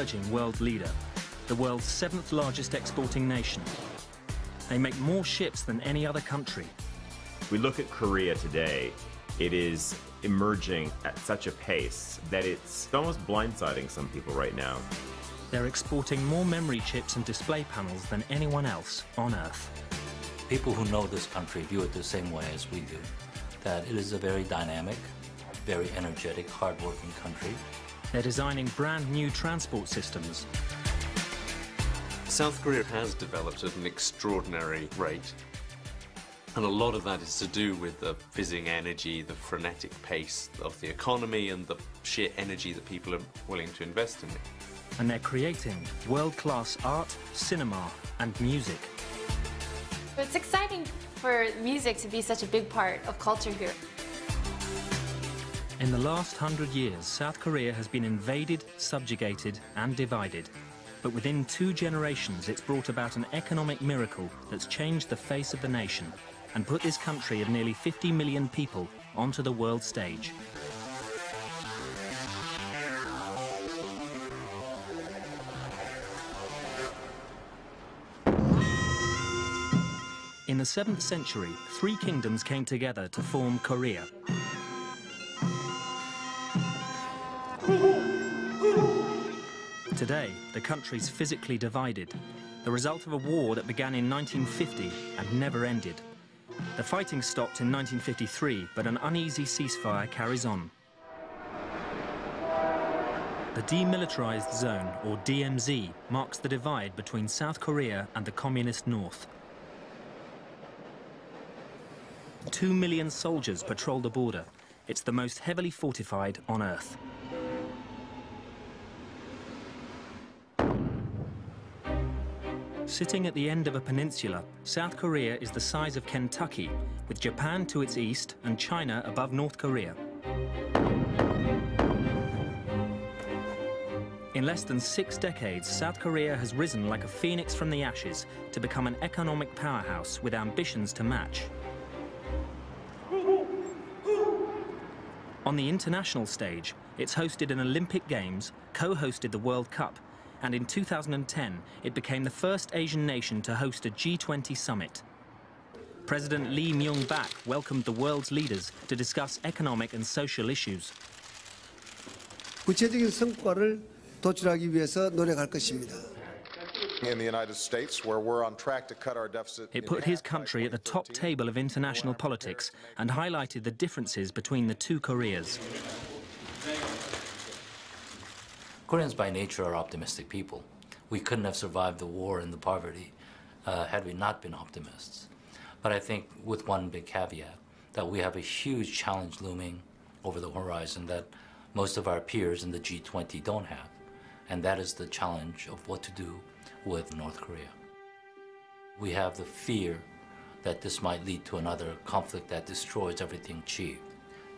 emerging world leader, the world's seventh largest exporting nation. They make more ships than any other country. We look at Korea today, it is emerging at such a pace that it's almost blindsiding some people right now. They're exporting more memory chips and display panels than anyone else on Earth. People who know this country view it the same way as we do, that it is a very dynamic, very energetic, hardworking country. They're designing brand new transport systems. South Korea has developed at an extraordinary rate. And a lot of that is to do with the fizzing energy, the frenetic pace of the economy, and the sheer energy that people are willing to invest in it. And they're creating world-class art, cinema, and music. It's exciting for music to be such a big part of culture here. In the last hundred years, South Korea has been invaded, subjugated, and divided. But within two generations, it's brought about an economic miracle that's changed the face of the nation and put this country of nearly 50 million people onto the world stage. In the 7th century, three kingdoms came together to form Korea. Today, the country's physically divided, the result of a war that began in 1950 and never ended. The fighting stopped in 1953, but an uneasy ceasefire carries on. The Demilitarized Zone, or DMZ, marks the divide between South Korea and the Communist North. Two million soldiers patrol the border. It's the most heavily fortified on Earth. Sitting at the end of a peninsula, South Korea is the size of Kentucky, with Japan to its east and China above North Korea. In less than six decades, South Korea has risen like a phoenix from the ashes to become an economic powerhouse with ambitions to match. On the international stage, it's hosted an Olympic Games, co-hosted the World Cup, and in 2010, it became the first Asian nation to host a G20 summit. President Lee Myung-bak welcomed the world's leaders to discuss economic and social issues. 구체적인 성과를 도출하기 위해서 노력할 것입니다. in the United States, where we're on track to cut our deficit. It put his country at the top table of international politics and highlighted the differences between the two Koreas. Koreans by nature are optimistic people. We couldn't have survived the war and the poverty uh, had we not been optimists. But I think with one big caveat, that we have a huge challenge looming over the horizon that most of our peers in the G20 don't have. And that is the challenge of what to do with North Korea. We have the fear that this might lead to another conflict that destroys everything achieved.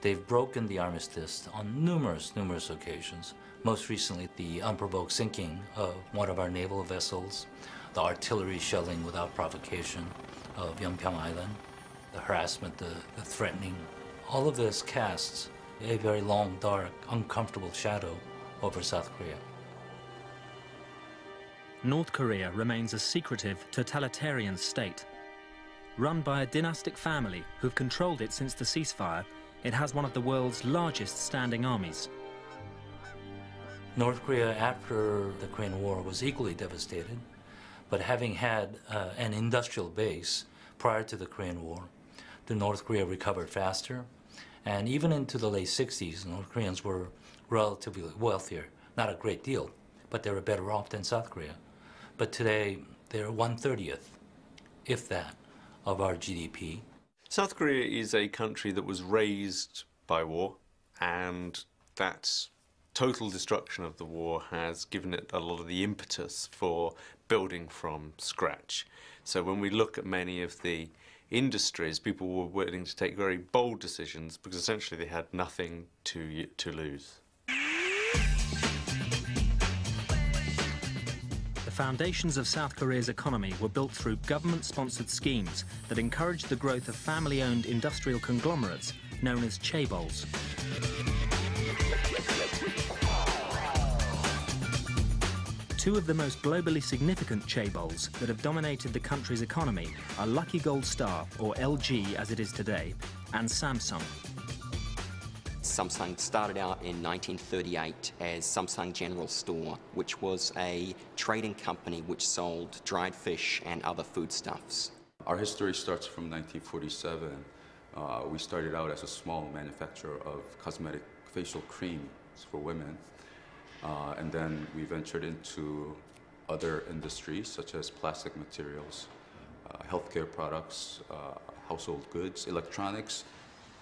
They've broken the armistice on numerous, numerous occasions. Most recently, the unprovoked sinking of one of our naval vessels, the artillery shelling without provocation of Yeonpyeong Island, the harassment, the, the threatening. All of this casts a very long, dark, uncomfortable shadow over South Korea. North Korea remains a secretive, totalitarian state. Run by a dynastic family who've controlled it since the ceasefire, it has one of the world's largest standing armies. North Korea, after the Korean War, was equally devastated. But having had uh, an industrial base prior to the Korean War, the North Korea recovered faster. And even into the late 60s, North Koreans were relatively wealthier. Not a great deal, but they were better off than South Korea. But today, they're 130th, if that, of our GDP. South Korea is a country that was raised by war, and that total destruction of the war has given it a lot of the impetus for building from scratch. So when we look at many of the industries, people were willing to take very bold decisions because essentially they had nothing to, to lose. The foundations of South Korea's economy were built through government-sponsored schemes that encouraged the growth of family-owned industrial conglomerates known as chaebols. Two of the most globally significant chaebols that have dominated the country's economy are Lucky Gold Star, or LG as it is today, and Samsung. Samsung started out in 1938 as Samsung General Store, which was a trading company which sold dried fish and other foodstuffs. Our history starts from 1947. Uh, we started out as a small manufacturer of cosmetic facial creams for women. Uh, and then we ventured into other industries such as plastic materials, uh, healthcare products, uh, household goods, electronics.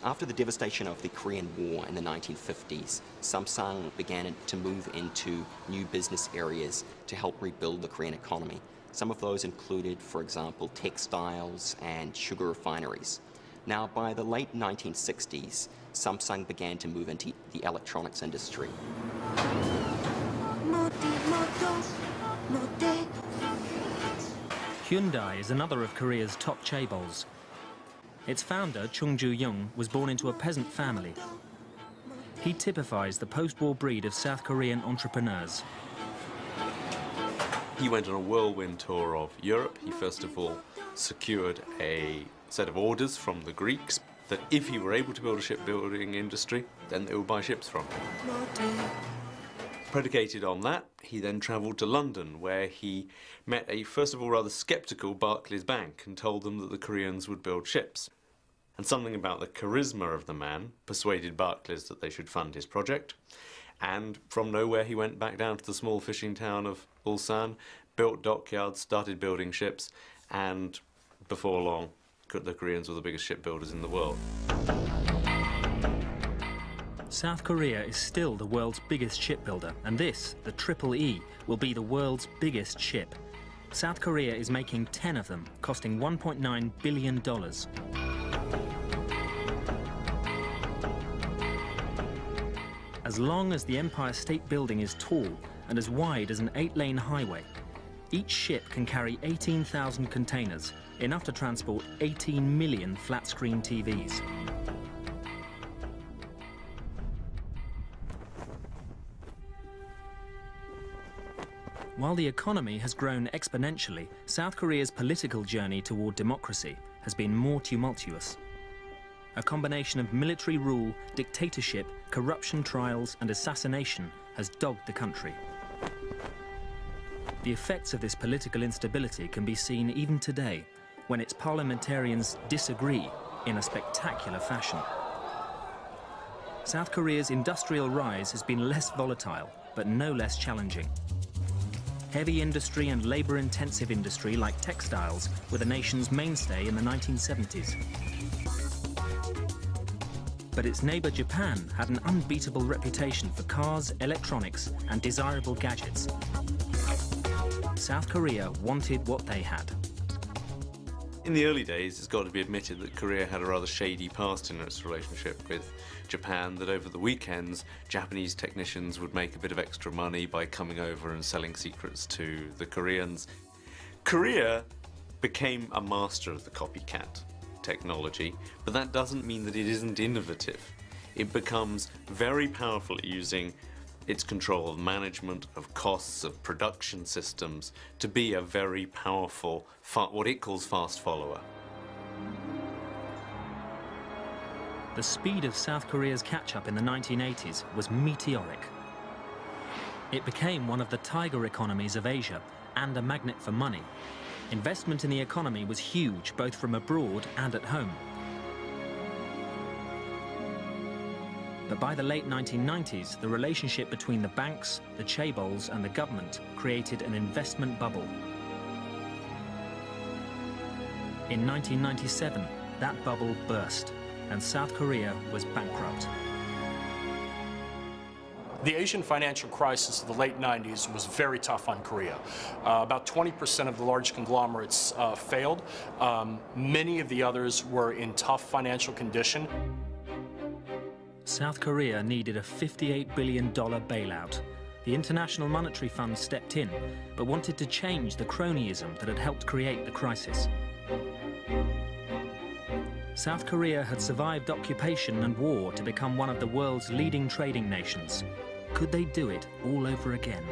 After the devastation of the Korean War in the 1950s, Samsung began to move into new business areas to help rebuild the Korean economy. Some of those included, for example, textiles and sugar refineries. Now, by the late 1960s, Samsung began to move into the electronics industry. Hyundai is another of Korea's top chaebols. Its founder, Chung Ju-young, was born into a peasant family. He typifies the post-war breed of South Korean entrepreneurs. He went on a whirlwind tour of Europe. He first of all secured a set of orders from the Greeks that if he were able to build a shipbuilding industry, then they would buy ships from him. Predicated on that, he then travelled to London, where he met a first of all rather sceptical Barclays Bank and told them that the Koreans would build ships. And something about the charisma of the man persuaded Barclays that they should fund his project. And from nowhere, he went back down to the small fishing town of Ulsan, built dockyards, started building ships, and before long, the Koreans were the biggest shipbuilders in the world. South Korea is still the world's biggest shipbuilder, and this, the Triple E, will be the world's biggest ship. South Korea is making 10 of them, costing $1.9 billion. As long as the Empire State Building is tall and as wide as an eight-lane highway, each ship can carry 18,000 containers, enough to transport 18 million flat-screen TVs. While the economy has grown exponentially, South Korea's political journey toward democracy has been more tumultuous. A combination of military rule, dictatorship, corruption trials and assassination has dogged the country. The effects of this political instability can be seen even today, when its parliamentarians disagree in a spectacular fashion. South Korea's industrial rise has been less volatile, but no less challenging. Heavy industry and labor-intensive industry like textiles were the nation's mainstay in the 1970s. But its neighbor Japan had an unbeatable reputation for cars, electronics, and desirable gadgets. South Korea wanted what they had. In the early days, it's got to be admitted that Korea had a rather shady past in its relationship with Japan, that over the weekends, Japanese technicians would make a bit of extra money by coming over and selling secrets to the Koreans. Korea became a master of the copycat technology, but that doesn't mean that it isn't innovative. It becomes very powerful at using its control of management, of costs, of production systems to be a very powerful, what it calls fast follower. The speed of South Korea's catch-up in the 1980s was meteoric. It became one of the tiger economies of Asia and a magnet for money. Investment in the economy was huge, both from abroad and at home. But by the late 1990s, the relationship between the banks, the chaebols and the government created an investment bubble. In 1997, that bubble burst and South Korea was bankrupt. The Asian financial crisis of the late 90s was very tough on Korea. Uh, about 20% of the large conglomerates uh, failed. Um, many of the others were in tough financial condition. South Korea needed a $58 billion bailout. The International Monetary Fund stepped in, but wanted to change the cronyism that had helped create the crisis. South Korea had survived occupation and war to become one of the world's leading trading nations. Could they do it all over again?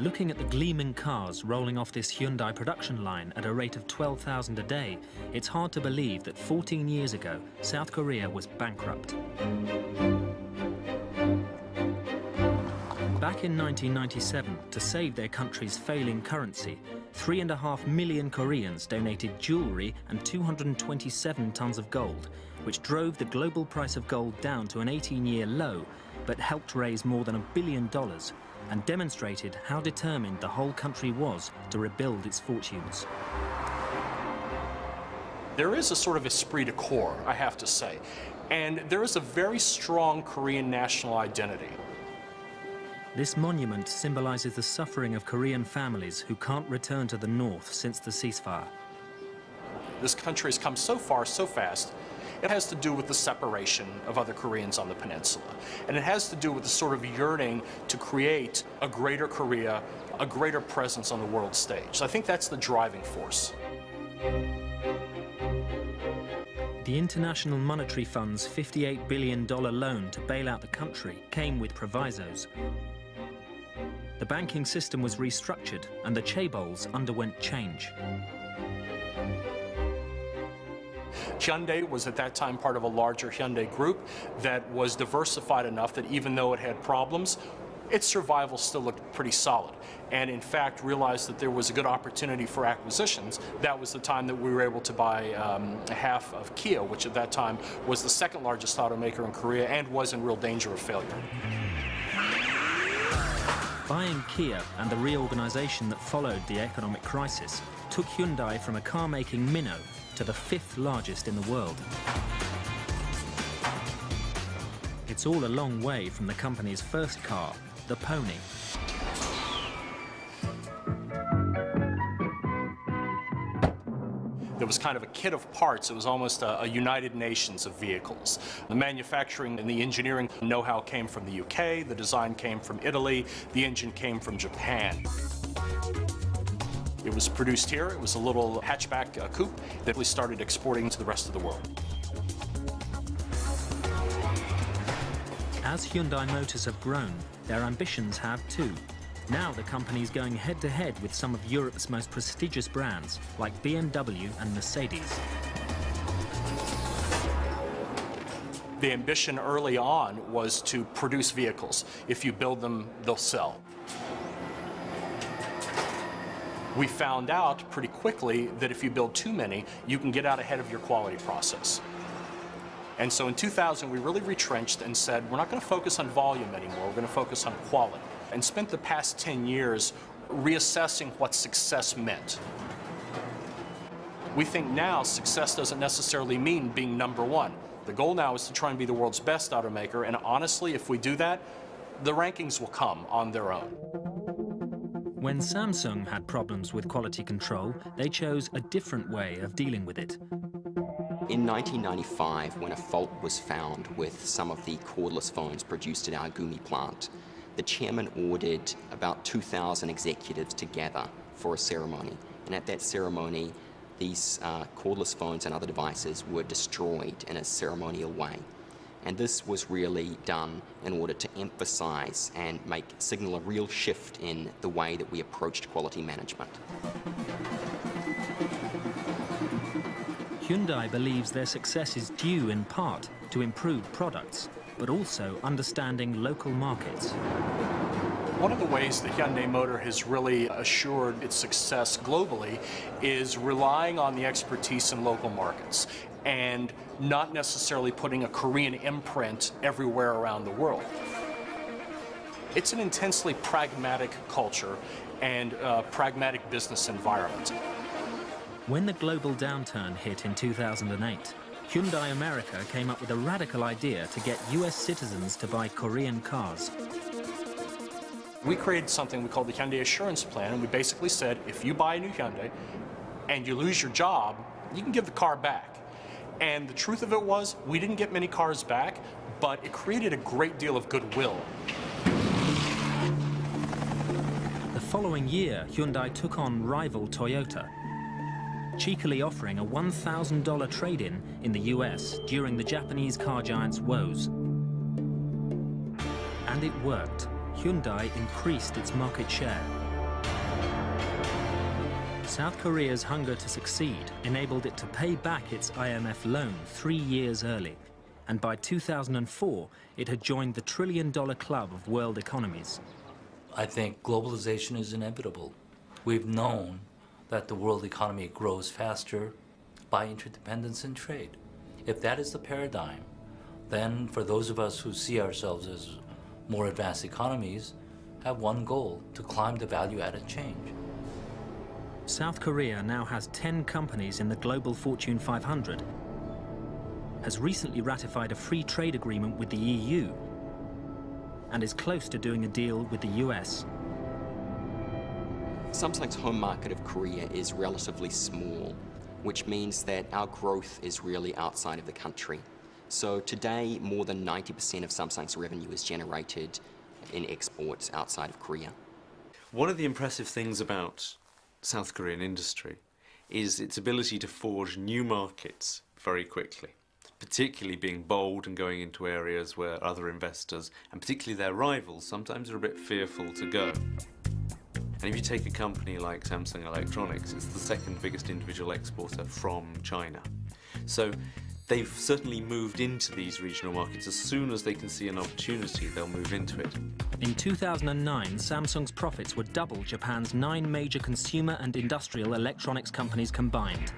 Looking at the gleaming cars rolling off this Hyundai production line at a rate of 12,000 a day, it's hard to believe that 14 years ago, South Korea was bankrupt. Back in 1997, to save their country's failing currency, three and a half million Koreans donated jewelry and 227 tons of gold, which drove the global price of gold down to an 18-year low, but helped raise more than a billion dollars and demonstrated how determined the whole country was to rebuild its fortunes. There is a sort of esprit de corps, I have to say, and there is a very strong Korean national identity. This monument symbolizes the suffering of Korean families who can't return to the north since the ceasefire. This country has come so far so fast it has to do with the separation of other Koreans on the peninsula. And it has to do with the sort of yearning to create a greater Korea, a greater presence on the world stage. So I think that's the driving force. The International Monetary Fund's $58 billion loan to bail out the country came with provisos. The banking system was restructured and the chaebols underwent change. Hyundai was at that time part of a larger Hyundai group that was diversified enough that even though it had problems, its survival still looked pretty solid. And in fact, realized that there was a good opportunity for acquisitions. That was the time that we were able to buy um, half of Kia, which at that time was the second largest automaker in Korea and was in real danger of failure. Buying Kia and the reorganization that followed the economic crisis took Hyundai from a car-making minnow to the fifth largest in the world. It's all a long way from the company's first car, the Pony. There was kind of a kit of parts. It was almost a, a, United Nations of vehicles. The manufacturing and the engineering know-how came from the UK, the design came from Italy, the engine came from Japan. It was produced here. It was a little hatchback uh, coupe that we started exporting to the rest of the world. As Hyundai Motors have grown, their ambitions have too. Now the company is going head-to-head -head with some of Europe's most prestigious brands, like BMW and Mercedes. The ambition early on was to produce vehicles. If you build them, they'll sell we found out pretty quickly that if you build too many, you can get out ahead of your quality process. And so in 2000, we really retrenched and said, we're not going to focus on volume anymore, we're going to focus on quality. And spent the past 10 years reassessing what success meant. We think now success doesn't necessarily mean being number one. The goal now is to try and be the world's best automaker, and honestly, if we do that, the rankings will come on their own. When Samsung had problems with quality control, they chose a different way of dealing with it. In 1995, when a fault was found with some of the cordless phones produced at our Gumi plant, the chairman ordered about 2,000 executives to gather for a ceremony. And at that ceremony, these uh, cordless phones and other devices were destroyed in a ceremonial way. And this was really done in order to emphasize and make signal a real shift in the way that we approached quality management. Hyundai believes their success is due in part to improved products, but also understanding local markets. One of the ways that Hyundai Motor has really assured its success globally is relying on the expertise in local markets and not necessarily putting a Korean imprint everywhere around the world. It's an intensely pragmatic culture and pragmatic business environment. When the global downturn hit in 2008, Hyundai America came up with a radical idea to get US citizens to buy Korean cars. We created something we called the Hyundai Assurance Plan, and we basically said if you buy a new Hyundai and you lose your job, you can give the car back. And the truth of it was, we didn't get many cars back, but it created a great deal of goodwill. The following year, Hyundai took on rival Toyota, cheekily offering a $1,000 trade-in in the US during the Japanese car giant's woes. And it worked. Hyundai increased its market share. South Korea's hunger to succeed enabled it to pay back its IMF loan three years early. And by 2004, it had joined the trillion dollar club of world economies. I think globalization is inevitable. We've known that the world economy grows faster by interdependence and trade. If that is the paradigm, then for those of us who see ourselves as more advanced economies, have one goal to climb the value added change. South Korea now has 10 companies in the global Fortune 500, has recently ratified a free trade agreement with the EU, and is close to doing a deal with the US. Samsung's home market of Korea is relatively small, which means that our growth is really outside of the country. So today, more than 90% of Samsung's revenue is generated in exports outside of Korea. One of the impressive things about South Korean industry is its ability to forge new markets very quickly, particularly being bold and going into areas where other investors, and particularly their rivals, sometimes are a bit fearful to go. And if you take a company like Samsung Electronics, it's the second biggest individual exporter from China. So they've certainly moved into these regional markets. As soon as they can see an opportunity, they'll move into it. In 2009, Samsung's profits were double Japan's nine major consumer and industrial electronics companies combined.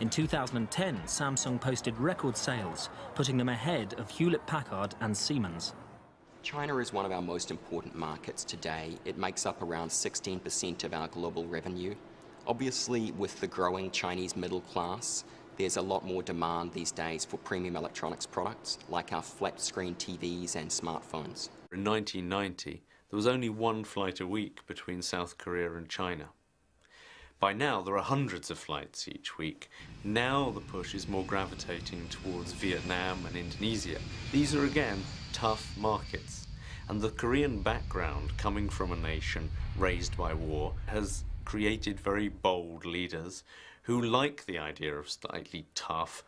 In 2010, Samsung posted record sales, putting them ahead of Hewlett-Packard and Siemens. China is one of our most important markets today. It makes up around 16% of our global revenue. Obviously, with the growing Chinese middle class, there's a lot more demand these days for premium electronics products, like our flat screen TVs and smartphones. In 1990, there was only one flight a week between South Korea and China. By now, there are hundreds of flights each week. Now the push is more gravitating towards Vietnam and Indonesia. These are again tough markets. And the Korean background, coming from a nation raised by war, has created very bold leaders who like the idea of slightly tough,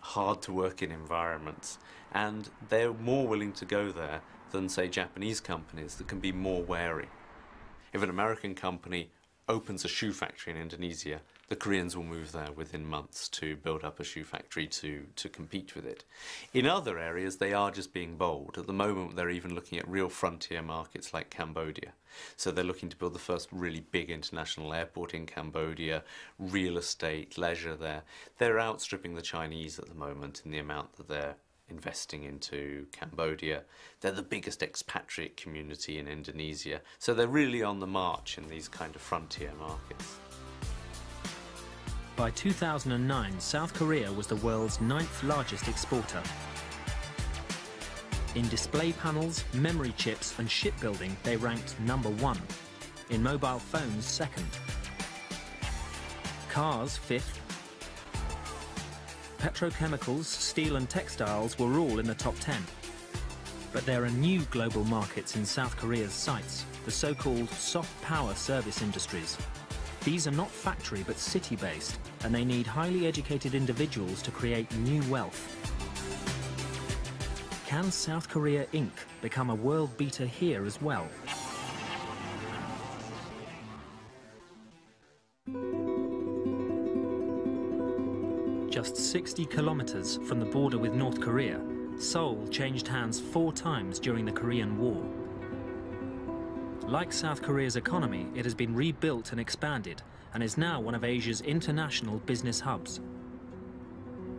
hard to work in environments. And they're more willing to go there than, say, Japanese companies that can be more wary. If an American company opens a shoe factory in Indonesia, the Koreans will move there within months to build up a shoe factory to, to compete with it. In other areas, they are just being bold. At the moment, they're even looking at real frontier markets like Cambodia. So they're looking to build the first really big international airport in Cambodia, real estate, leisure there. They're outstripping the Chinese at the moment in the amount that they're investing into Cambodia. They're the biggest expatriate community in Indonesia. So they're really on the march in these kind of frontier markets. By 2009, South Korea was the world's ninth largest exporter. In display panels, memory chips and shipbuilding, they ranked number one. In mobile phones, second. Cars, fifth. Petrochemicals, steel and textiles were all in the top 10. But there are new global markets in South Korea's sights, the so-called soft power service industries. These are not factory but city-based, and they need highly educated individuals to create new wealth. Can South Korea Inc. become a world beater here as well? Just 60 kilometers from the border with North Korea, Seoul changed hands four times during the Korean War. Like South Korea's economy, it has been rebuilt and expanded and is now one of Asia's international business hubs.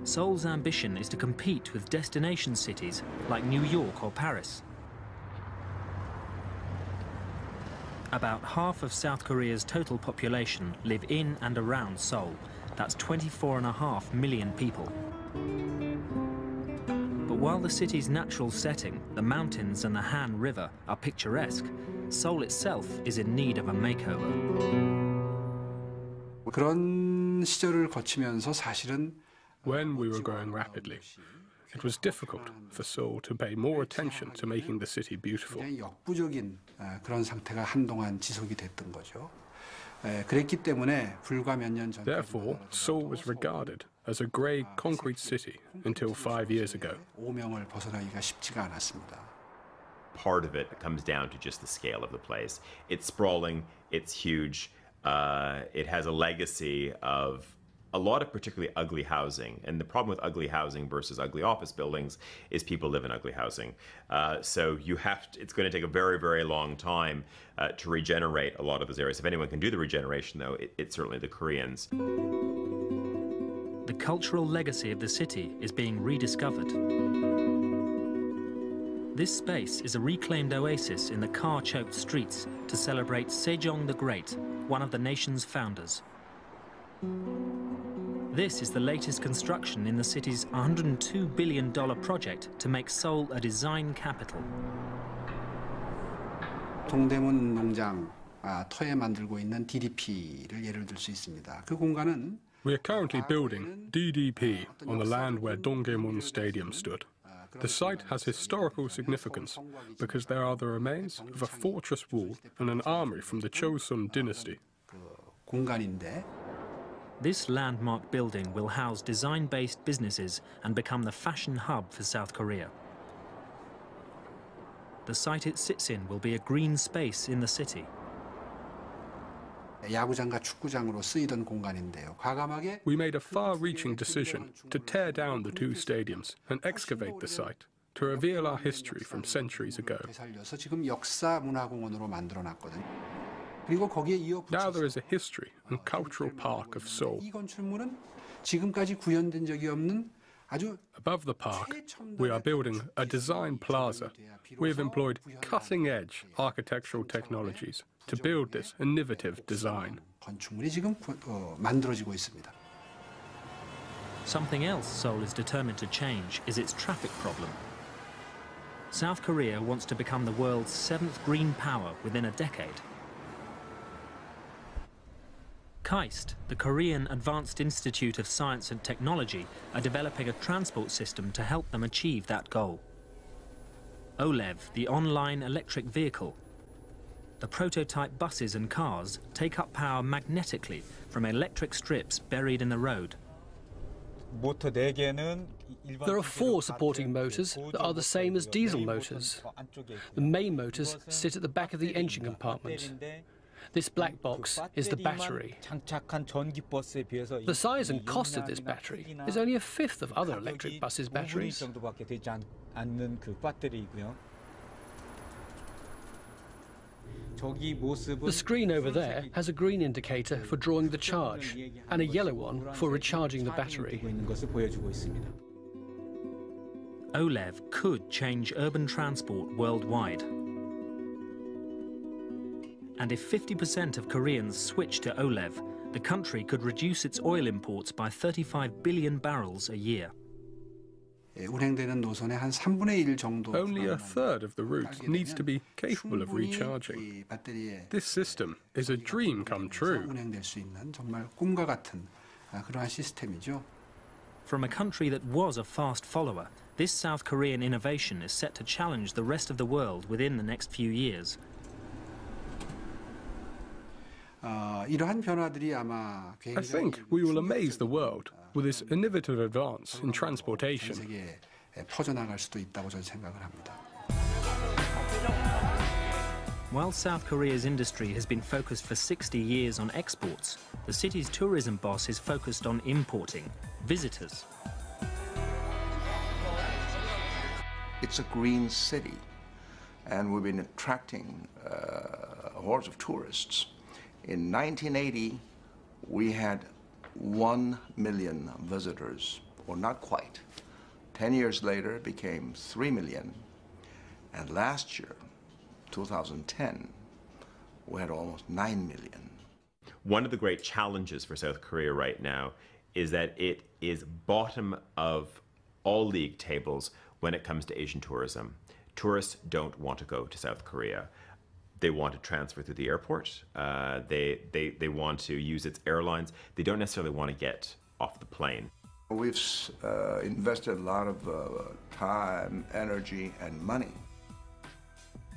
Seoul's ambition is to compete with destination cities like New York or Paris. About half of South Korea's total population live in and around Seoul. That's 24.5 million people while the city's natural setting, the mountains and the Han River, are picturesque, Seoul itself is in need of a makeover. When we were growing rapidly, it was difficult for Seoul to pay more attention to making the city beautiful. Therefore, Seoul was regarded as a grey concrete city until five years ago. Part of it comes down to just the scale of the place. It's sprawling, it's huge, uh, it has a legacy of a lot of particularly ugly housing. And the problem with ugly housing versus ugly office buildings is people live in ugly housing. Uh, so you have to, it's going to take a very, very long time uh, to regenerate a lot of those areas. If anyone can do the regeneration, though, it, it's certainly the Koreans The cultural legacy of the city is being rediscovered. This space is a reclaimed oasis in the car-choked streets to celebrate Sejong the Great, one of the nation's founders. This is the latest construction in the city's $102 billion project to make Seoul a design capital. 동대문 농장 아, 터에 만들고 있는 DDP를 예를 들 수 있습니다. 그 공간은 we are currently building DDP on the land where Dongdaemun Stadium stood. The site has historical significance because there are the remains of a fortress wall and an armory from the Chosun dynasty. This landmark building will house design-based businesses and become the fashion hub for South Korea. The site it sits in will be a green space in the city. 야구장과 축구장으로 쓰이던 공간인데요. 과감하게 We made a far-reaching decision to tear down the two stadiums and excavate the site to reveal our history from centuries ago. 되살려서 지금 역사 문화공원으로 만들어 놨거든요. 그리고 거기에 이어 Now there is a history and cultural park of Seoul. 이 건축물은 지금까지 구현된 적이 없는 아주 Above the park, we are building a design plaza. We have employed cutting-edge architectural technologies to build this innovative design. Something else Seoul is determined to change is its traffic problem. South Korea wants to become the world's seventh green power within a decade. KAIST, the Korean Advanced Institute of Science and Technology, are developing a transport system to help them achieve that goal. OLEV, the online electric vehicle, the prototype buses and cars take up power magnetically from electric strips buried in the road. There are four supporting motors that are the same as diesel motors. The main motors sit at the back of the engine compartment. This black box is the battery. The size and cost of this battery is only a fifth of other electric buses' batteries. The screen over there has a green indicator for drawing the charge and a yellow one for recharging the battery. OLEV could change urban transport worldwide. And if 50% of Koreans switch to OLEV, the country could reduce its oil imports by 35 billion barrels a year. 운행되는 노선의 한 3분의 1 정도 Only a third of the route needs to be capable of recharging. This system is a dream come true. 운행될 수 있는 정말 꿈과 같은 그러한 시스템이죠. From a country that was a fast follower, this South Korean innovation is set to challenge the rest of the world within the next few years. 어, 이러한 변화들이 아마 I think we will amaze the world with this innovative advance in transportation. While South Korea's industry has been focused for 60 years on exports, the city's tourism boss is focused on importing visitors. It's a green city, and we've been attracting uh, hordes of tourists. In 1980, we had 1 million visitors, or not quite. 10 years later, it became 3 million. And last year, 2010, we had almost 9 million. One of the great challenges for South Korea right now is that it is bottom of all league tables when it comes to Asian tourism. Tourists don't want to go to South Korea. They want to transfer through the airport. Uh, they, they, they want to use its airlines. They don't necessarily want to get off the plane. We've uh, invested a lot of uh, time, energy, and money.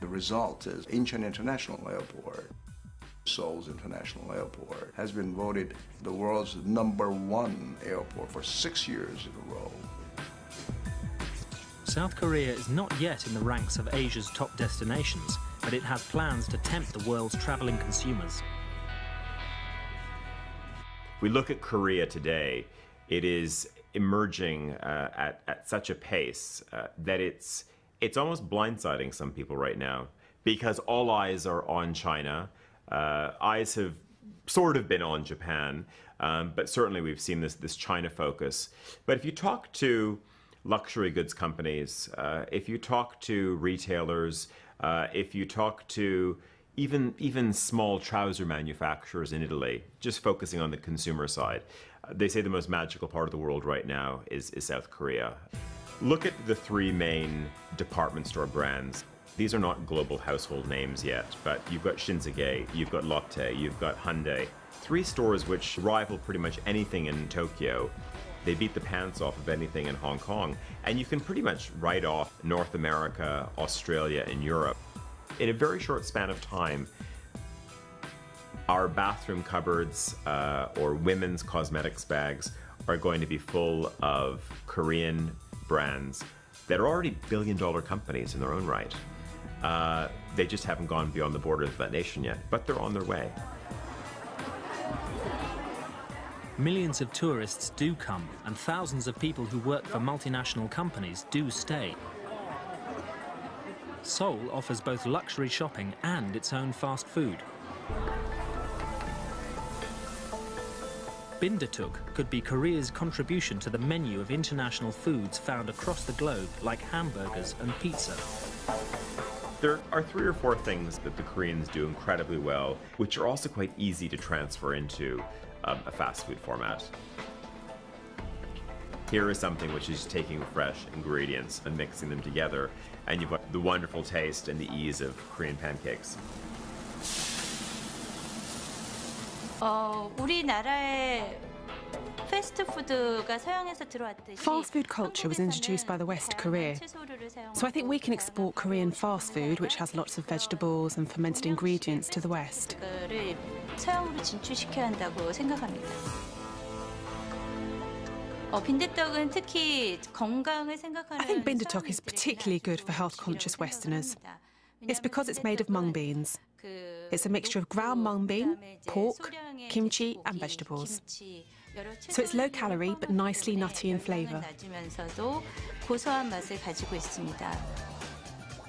The result is Incheon International Airport, Seoul's International Airport, has been voted the world's number one airport for six years in a row. South Korea is not yet in the ranks of Asia's top destinations, but it has plans to tempt the world's travelling consumers. If We look at Korea today, it is emerging uh, at, at such a pace uh, that it's, it's almost blindsiding some people right now because all eyes are on China. Uh, eyes have sort of been on Japan, um, but certainly we've seen this, this China focus. But if you talk to luxury goods companies, uh, if you talk to retailers, uh, if you talk to even even small trouser manufacturers in Italy, just focusing on the consumer side, uh, they say the most magical part of the world right now is, is South Korea. Look at the three main department store brands. These are not global household names yet, but you've got Shinsegae, you've got Lotte, you've got Hyundai. Three stores which rival pretty much anything in Tokyo. They beat the pants off of anything in Hong Kong. And you can pretty much write off North America, Australia, and Europe. In a very short span of time, our bathroom cupboards uh, or women's cosmetics bags are going to be full of Korean brands that are already billion dollar companies in their own right. Uh, they just haven't gone beyond the borders of that nation yet, but they're on their way. Millions of tourists do come, and thousands of people who work for multinational companies do stay. Seoul offers both luxury shopping and its own fast food. Bindaetteok could be Korea's contribution to the menu of international foods found across the globe, like hamburgers and pizza. There are three or four things that the Koreans do incredibly well, which are also quite easy to transfer into um, a fast food format. Here is something which is taking fresh ingredients and mixing them together, and you've got the wonderful taste and the ease of Korean pancakes. 어, 우리나라의 Fast food culture was introduced by the West Korea. So I think we can export Korean fast food, which has lots of vegetables and fermented ingredients, to the West. I think bindaetteok is particularly good for health-conscious Westerners. It's because it's made of mung beans. It's a mixture of ground mung bean, pork, kimchi and vegetables. So it's low calorie but nicely nutty in flavour.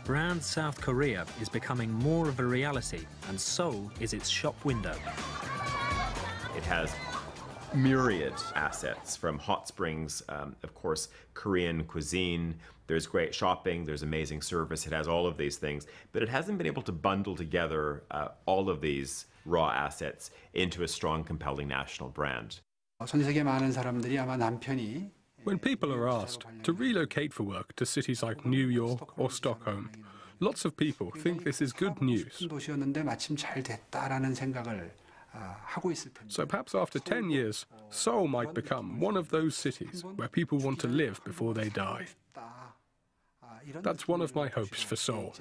Brand South Korea is becoming more of a reality, and Seoul is its shop window. It has myriad assets from hot springs, um, of course, Korean cuisine. There's great shopping, there's amazing service. It has all of these things, but it hasn't been able to bundle together uh, all of these raw assets into a strong, compelling national brand. When people are asked to relocate for work to cities like New York or Stockholm, lots of people think this is good news. So perhaps after 10 years, Seoul might become one of those cities where people want to live before they die. That's one of my hopes for Seoul.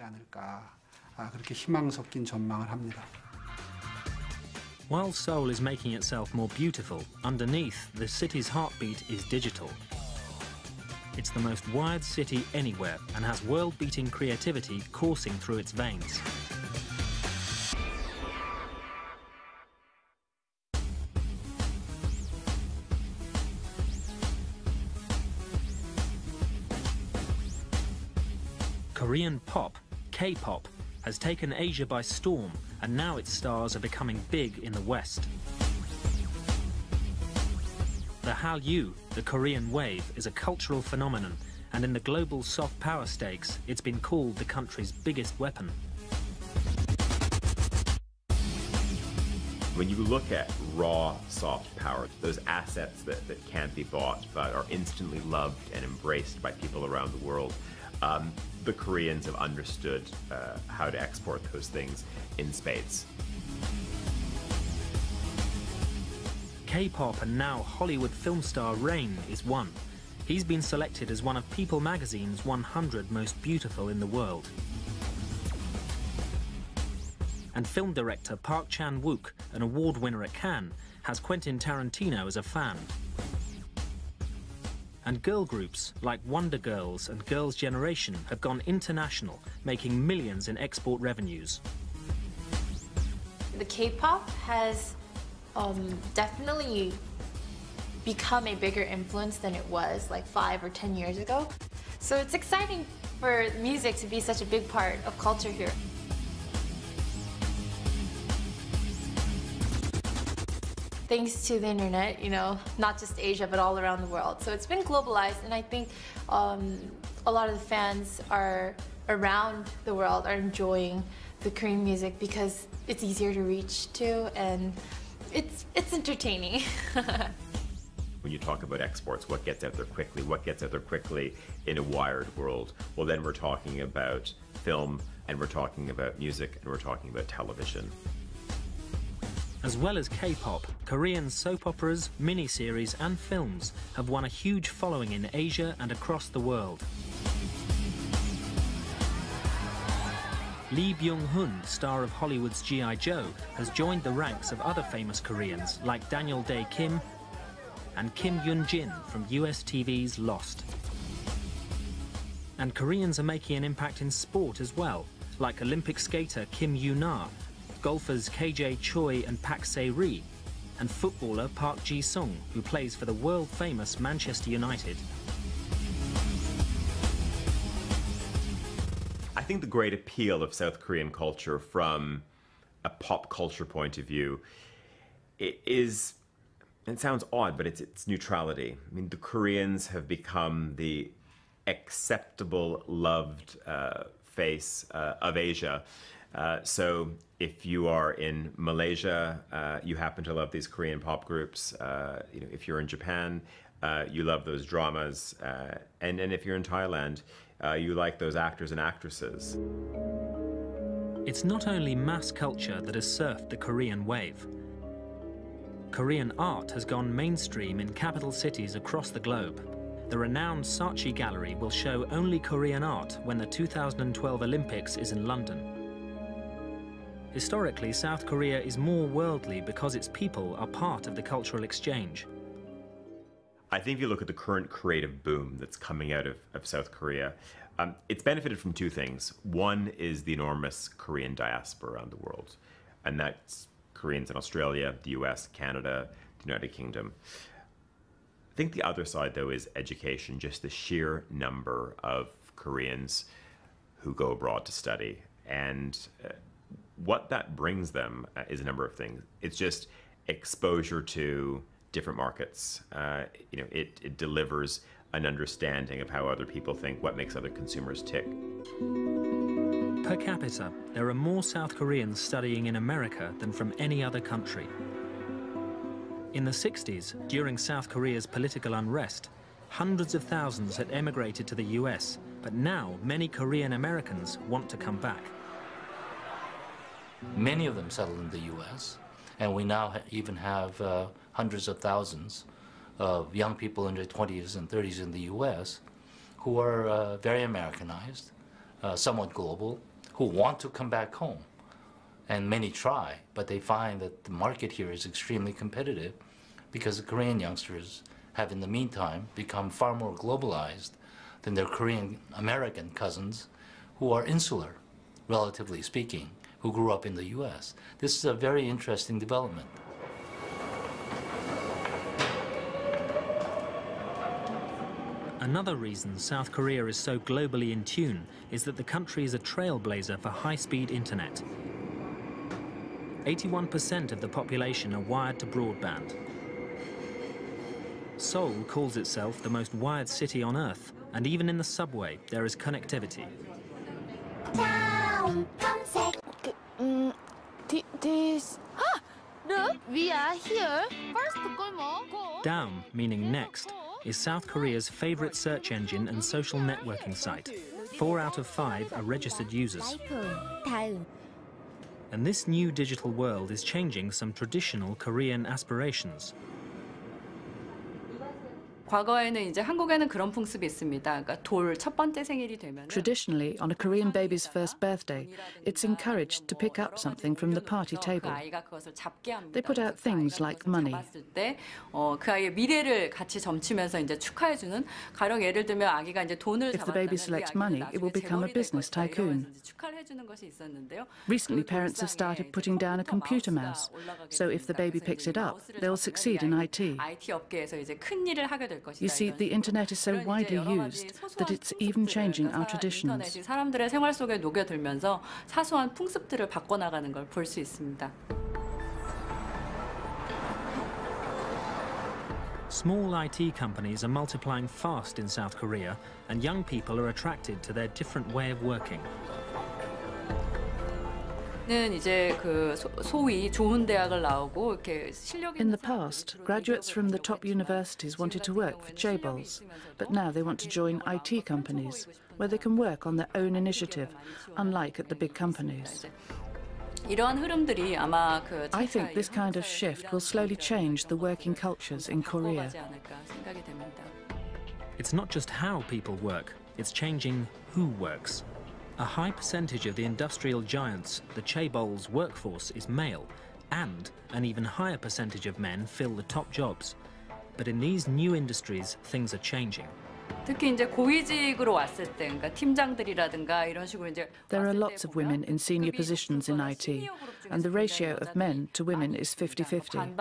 While Seoul is making itself more beautiful, underneath, the city's heartbeat is digital. It's the most wired city anywhere and has world-beating creativity coursing through its veins. Korean pop, K-pop, has taken Asia by storm, and now its stars are becoming big in the West. The Hallyu, the Korean wave, is a cultural phenomenon, and in the global soft power stakes, it's been called the country's biggest weapon. When you look at raw soft power, those assets that, that can't be bought but are instantly loved and embraced by people around the world, um, the Koreans have understood uh, how to export those things in spades. K-pop and now Hollywood film star Rain is one. He's been selected as one of People magazine's 100 most beautiful in the world. And film director Park Chan-wook, an award winner at Cannes, has Quentin Tarantino as a fan. And girl groups like Wonder Girls and Girls' Generation have gone international, making millions in export revenues. The K-pop has um, definitely become a bigger influence than it was like five or ten years ago. So it's exciting for music to be such a big part of culture here. Thanks to the internet, you know, not just Asia, but all around the world. So it's been globalized, and I think um, a lot of the fans are around the world are enjoying the Korean music because it's easier to reach to and it's it's entertaining. when you talk about exports, what gets out there quickly, what gets out there quickly in a wired world, well, then we're talking about film and we're talking about music and we're talking about television. As well as K-pop, Korean soap operas, miniseries and films have won a huge following in Asia and across the world. Lee Byung-hun, star of Hollywood's G.I. Joe, has joined the ranks of other famous Koreans like Daniel Dae Kim and Kim Yun-jin from US TV's Lost. And Koreans are making an impact in sport as well, like Olympic skater Kim Yu-na, golfers KJ Choi and Pak Se-ri, and footballer Park Ji-sung, who plays for the world-famous Manchester United. I think the great appeal of South Korean culture from a pop culture point of view is it sounds odd, but it's its neutrality. I mean, the Koreans have become the acceptable, loved uh, face uh, of Asia. Uh, so if you are in Malaysia, uh, you happen to love these Korean pop groups. Uh, you know, if you're in Japan, uh, you love those dramas, and and if you're in Thailand, uh, you like those actors and actresses. It's not only mass culture that has surfed the Korean wave. Korean art has gone mainstream in capital cities across the globe. The renowned Saatchi Gallery will show only Korean art when the 2012 Olympics is in London. Historically, South Korea is more worldly because its people are part of the cultural exchange. I think if you look at the current creative boom that's coming out of, of South Korea, um, it's benefited from two things. One is the enormous Korean diaspora around the world, and that's Koreans in Australia, the US, Canada, the United Kingdom. I think the other side, though, is education, just the sheer number of Koreans who go abroad to study. And uh, what that brings them uh, is a number of things. It's just exposure to different markets. Uh, you know, it, it delivers an understanding of how other people think, what makes other consumers tick. Per capita, there are more South Koreans studying in America than from any other country. In the 60s, during South Korea's political unrest, hundreds of thousands had emigrated to the US, but now many Korean Americans want to come back. Many of them settled in the US, and we now ha even have uh, hundreds of thousands of young people in their 20s and 30s in the US who are uh, very Americanized, uh, somewhat global, who want to come back home. And many try, but they find that the market here is extremely competitive because the Korean youngsters have in the meantime become far more globalized than their Korean American cousins who are insular, relatively speaking, who grew up in the US. This is a very interesting development. Another reason South Korea is so globally in tune is that the country is a trailblazer for high-speed internet. 81% of the population are wired to broadband. Seoul calls itself the most wired city on Earth, and even in the subway there is connectivity. Um, this... Ah! Look, we are here. First, Daum, meaning next, is South Korea's favorite search engine and social networking site. Four out of five are registered users. And this new digital world is changing some traditional Korean aspirations. 과거에는 이제 한국에는 그런 풍습이 있습니다. 그러니까 돌 첫 번째 생일이 되면 Traditionally, on a Korean baby's first birthday, it's encouraged to pick up something from the party table. 아이가 그것을 잡게 합니다. They put out things like money. 봤을 때, 어, 그 아이의 미래를 같이 점치면서 이제 축하해주는 가령 예를 들면 아기가 이제 돈을 If the baby selects money, it will become a business tycoon. 축하를 해주는 것이 있었는데요. Recently, parents have started putting down a computer mouse, so if the baby picks it up, they'll succeed in IT. IT 업계에서 이제 큰 일을 하게 될 것이다. You see, the internet is so widely used that it's even changing our traditions. 인터넷이 사람들의 생활 속에 녹여들면서 사소한 풍습들을 바꿔나가는 걸 볼 수 있습니다. Small IT companies are multiplying fast in South Korea, and young people are attracted to their different way of working. 는 이제 그 소, 소위 좋은 대학을 나오고 이렇게 실력 In the past, graduates from the top universities wanted to work for chaebols, but now they want to join IT companies, where they can work on their own initiative, unlike at the big companies. 이러한 흐름들이 아마 그 I think this kind of shift will slowly change the working cultures in Korea. 바꿔가지 않을까 생각이 됩니다. It's not just how people work, it's changing who works. A high percentage of the industrial giants, the Chaebol's workforce is male, and an even higher percentage of men fill the top jobs. But in these new industries, things are changing. There are lots of women in senior positions in IT, and the ratio of men to women is 50-50.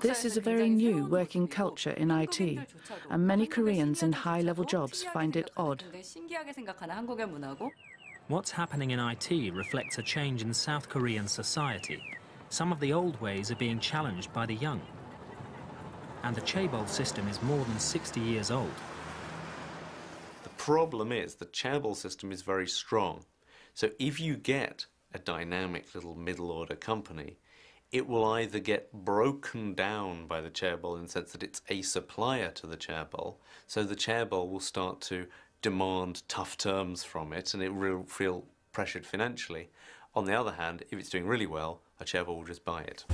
This is a very new working culture in IT, and many Koreans in high-level jobs find it odd. What's happening in IT reflects a change in South Korean society. Some of the old ways are being challenged by the young. And the Chaebol system is more than 60 years old. The problem is the Chaebol system is very strong. So if you get a dynamic little middle order company, it will either get broken down by the chaebol in the sense that it's a supplier to the chaebol, so the chaebol will start to demand tough terms from it and it will feel pressured financially. On the other hand, if it's doing really well, a chaebol will just buy it.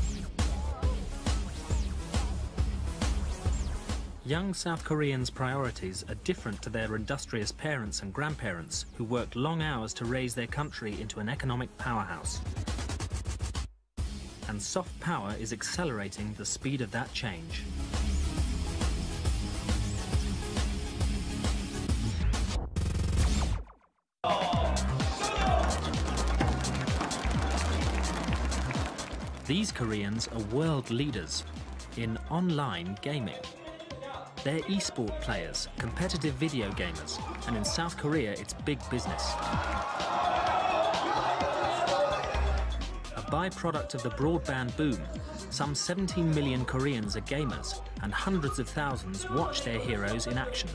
Young South Koreans' priorities are different to their industrious parents and grandparents who worked long hours to raise their country into an economic powerhouse. And soft power is accelerating the speed of that change. These Koreans are world leaders in online gaming. They're esport players, competitive video gamers, and in South Korea it's big business. Byproduct of the broadband boom, some 17 million Koreans are gamers, and hundreds of thousands watch their heroes in action.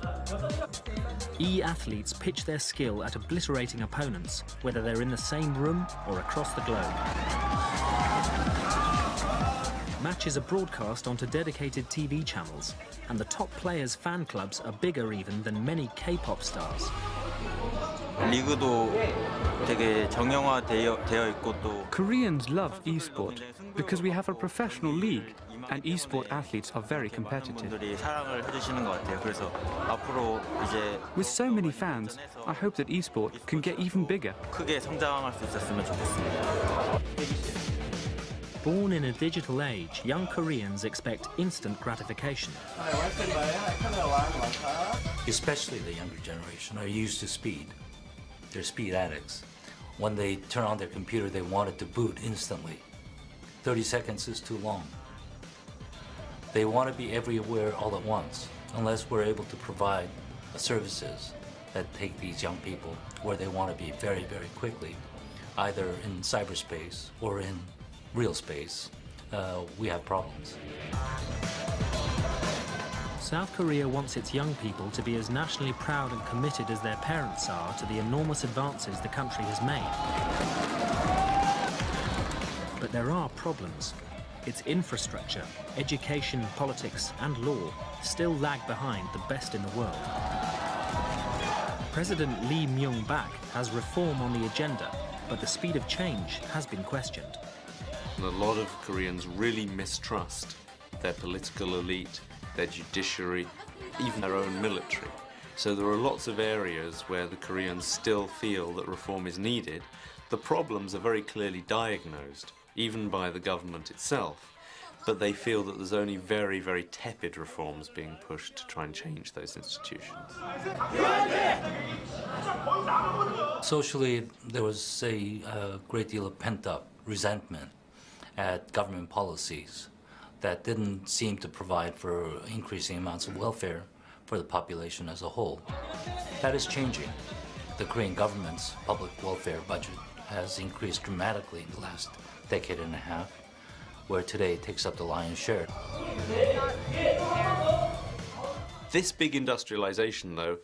E-athletes pitch their skill at obliterating opponents, whether they're in the same room or across the globe. Matches are broadcast onto dedicated TV channels, and the top players' fan clubs are bigger even than many K-pop stars. 리그도 되게 정형화되어 되어 있고 또 Koreans love esport because we have a professional league and esport athletes are very competitive. 분들이 사랑을 해주시는 것 같아요. 그래서 앞으로 이제 With so many fans, I hope that esport can get even bigger. 크게 성장할 수 있었으면 좋겠습니다. Born in a digital age, young Koreans expect instant gratification. Especially the younger generation are used to speed. They're speed addicts. When they turn on their computer, they want it to boot instantly. 30 seconds is too long. They want to be everywhere all at once, unless we're able to provide services that take these young people where they want to be very, very quickly, either in cyberspace or in real space, uh, we have problems. South Korea wants its young people to be as nationally proud and committed as their parents are to the enormous advances the country has made. But there are problems. Its infrastructure, education, politics and law still lag behind the best in the world. President Lee Myung-bak has reform on the agenda, but the speed of change has been questioned. A lot of Koreans really mistrust their political elite, their judiciary, even their own military. So there are lots of areas where the Koreans still feel that reform is needed. The problems are very clearly diagnosed, even by the government itself, but they feel that there's only very, very tepid reforms being pushed to try and change those institutions. Socially, there was a, a great deal of pent-up resentment at government policies that didn't seem to provide for increasing amounts of welfare for the population as a whole. That is changing. The Korean government's public welfare budget has increased dramatically in the last decade and a half, where today it takes up the lion's share. This big industrialization, though,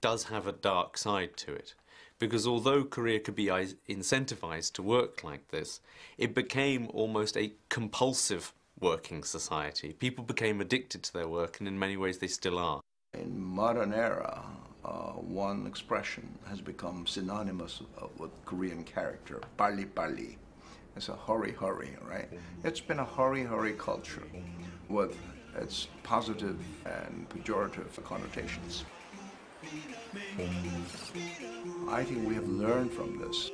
does have a dark side to it. Because although Korea could be incentivized to work like this, it became almost a compulsive working society. People became addicted to their work, and in many ways they still are. In modern era, uh, one expression has become synonymous uh, with Korean character, pali pali. It's a hurry hurry, right? It's been a hurry hurry culture with its positive and pejorative connotations. I think we have learned from this.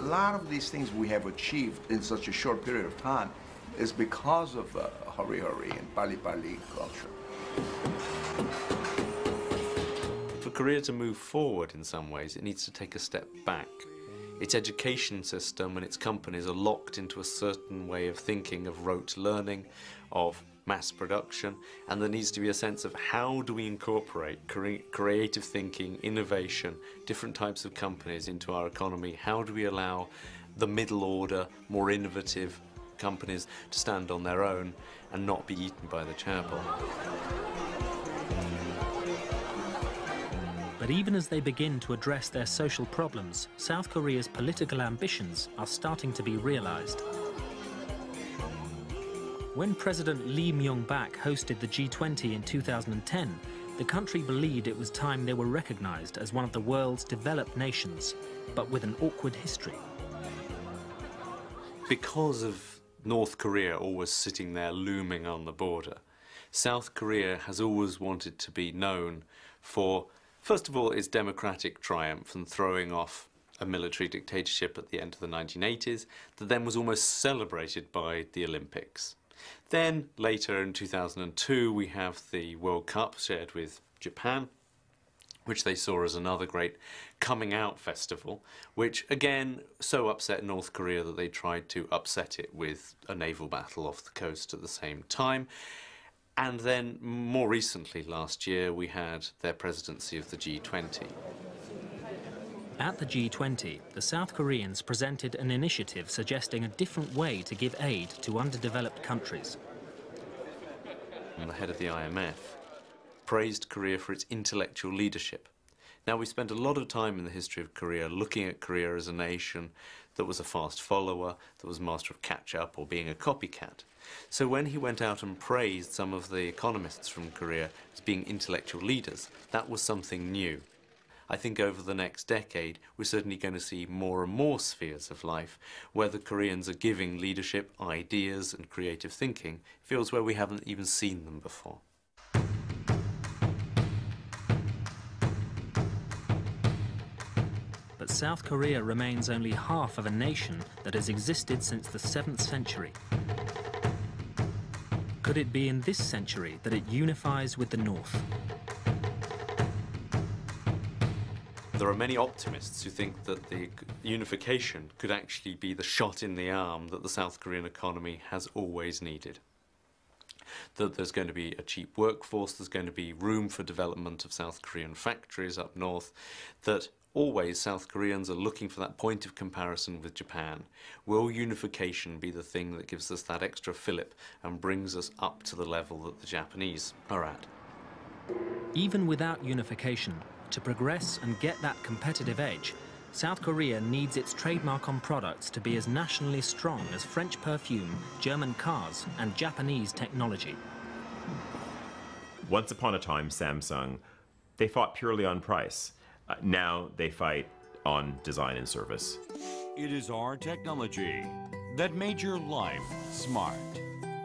A lot of these things we have achieved in such a short period of time is because of the hurry hurry and pali pali culture. For Korea to move forward in some ways, it needs to take a step back. Its education system and its companies are locked into a certain way of thinking, of rote learning, of mass production, and there needs to be a sense of how do we incorporate cre creative thinking, innovation, different types of companies into our economy? How do we allow the middle order, more innovative companies to stand on their own and not be eaten by the chaebol. But even as they begin to address their social problems, South Korea's political ambitions are starting to be realized. When President Lee Myung-bak hosted the G20 in 2010, the country believed it was time they were recognized as one of the world's developed nations, but with an awkward history. Because of North Korea always sitting there looming on the border. South Korea has always wanted to be known for, first of all, its democratic triumph and throwing off a military dictatorship at the end of the 1980s that then was almost celebrated by the Olympics. Then, later in 2002, we have the World Cup shared with Japan, which they saw as another great coming out festival, which again so upset North Korea that they tried to upset it with a naval battle off the coast at the same time. And then more recently, last year, we had their presidency of the G20. At the G20, the South Koreans presented an initiative suggesting a different way to give aid to underdeveloped countries. And the head of the IMF praised Korea for its intellectual leadership. Now, we spent a lot of time in the history of Korea looking at Korea as a nation that was a fast follower, that was master of catch-up or being a copycat. So when he went out and praised some of the economists from Korea as being intellectual leaders, that was something new. I think over the next decade, we're certainly going to see more and more spheres of life where the Koreans are giving leadership, ideas and creative thinking, fields where we haven't even seen them before. South Korea remains only half of a nation that has existed since the 7th century. Could it be in this century that it unifies with the North? There are many optimists who think that the unification could actually be the shot in the arm that the South Korean economy has always needed. That there's going to be a cheap workforce, there's going to be room for development of South Korean factories up north, that Always South Koreans are looking for that point of comparison with Japan. Will unification be the thing that gives us that extra fillip and brings us up to the level that the Japanese are at? Even without unification, to progress and get that competitive edge, South Korea needs its trademark on products to be as nationally strong as French perfume, German cars, and Japanese technology. Once upon a time, Samsung, they fought purely on price. Uh, now they fight on design and service. It is our technology that made your life smart.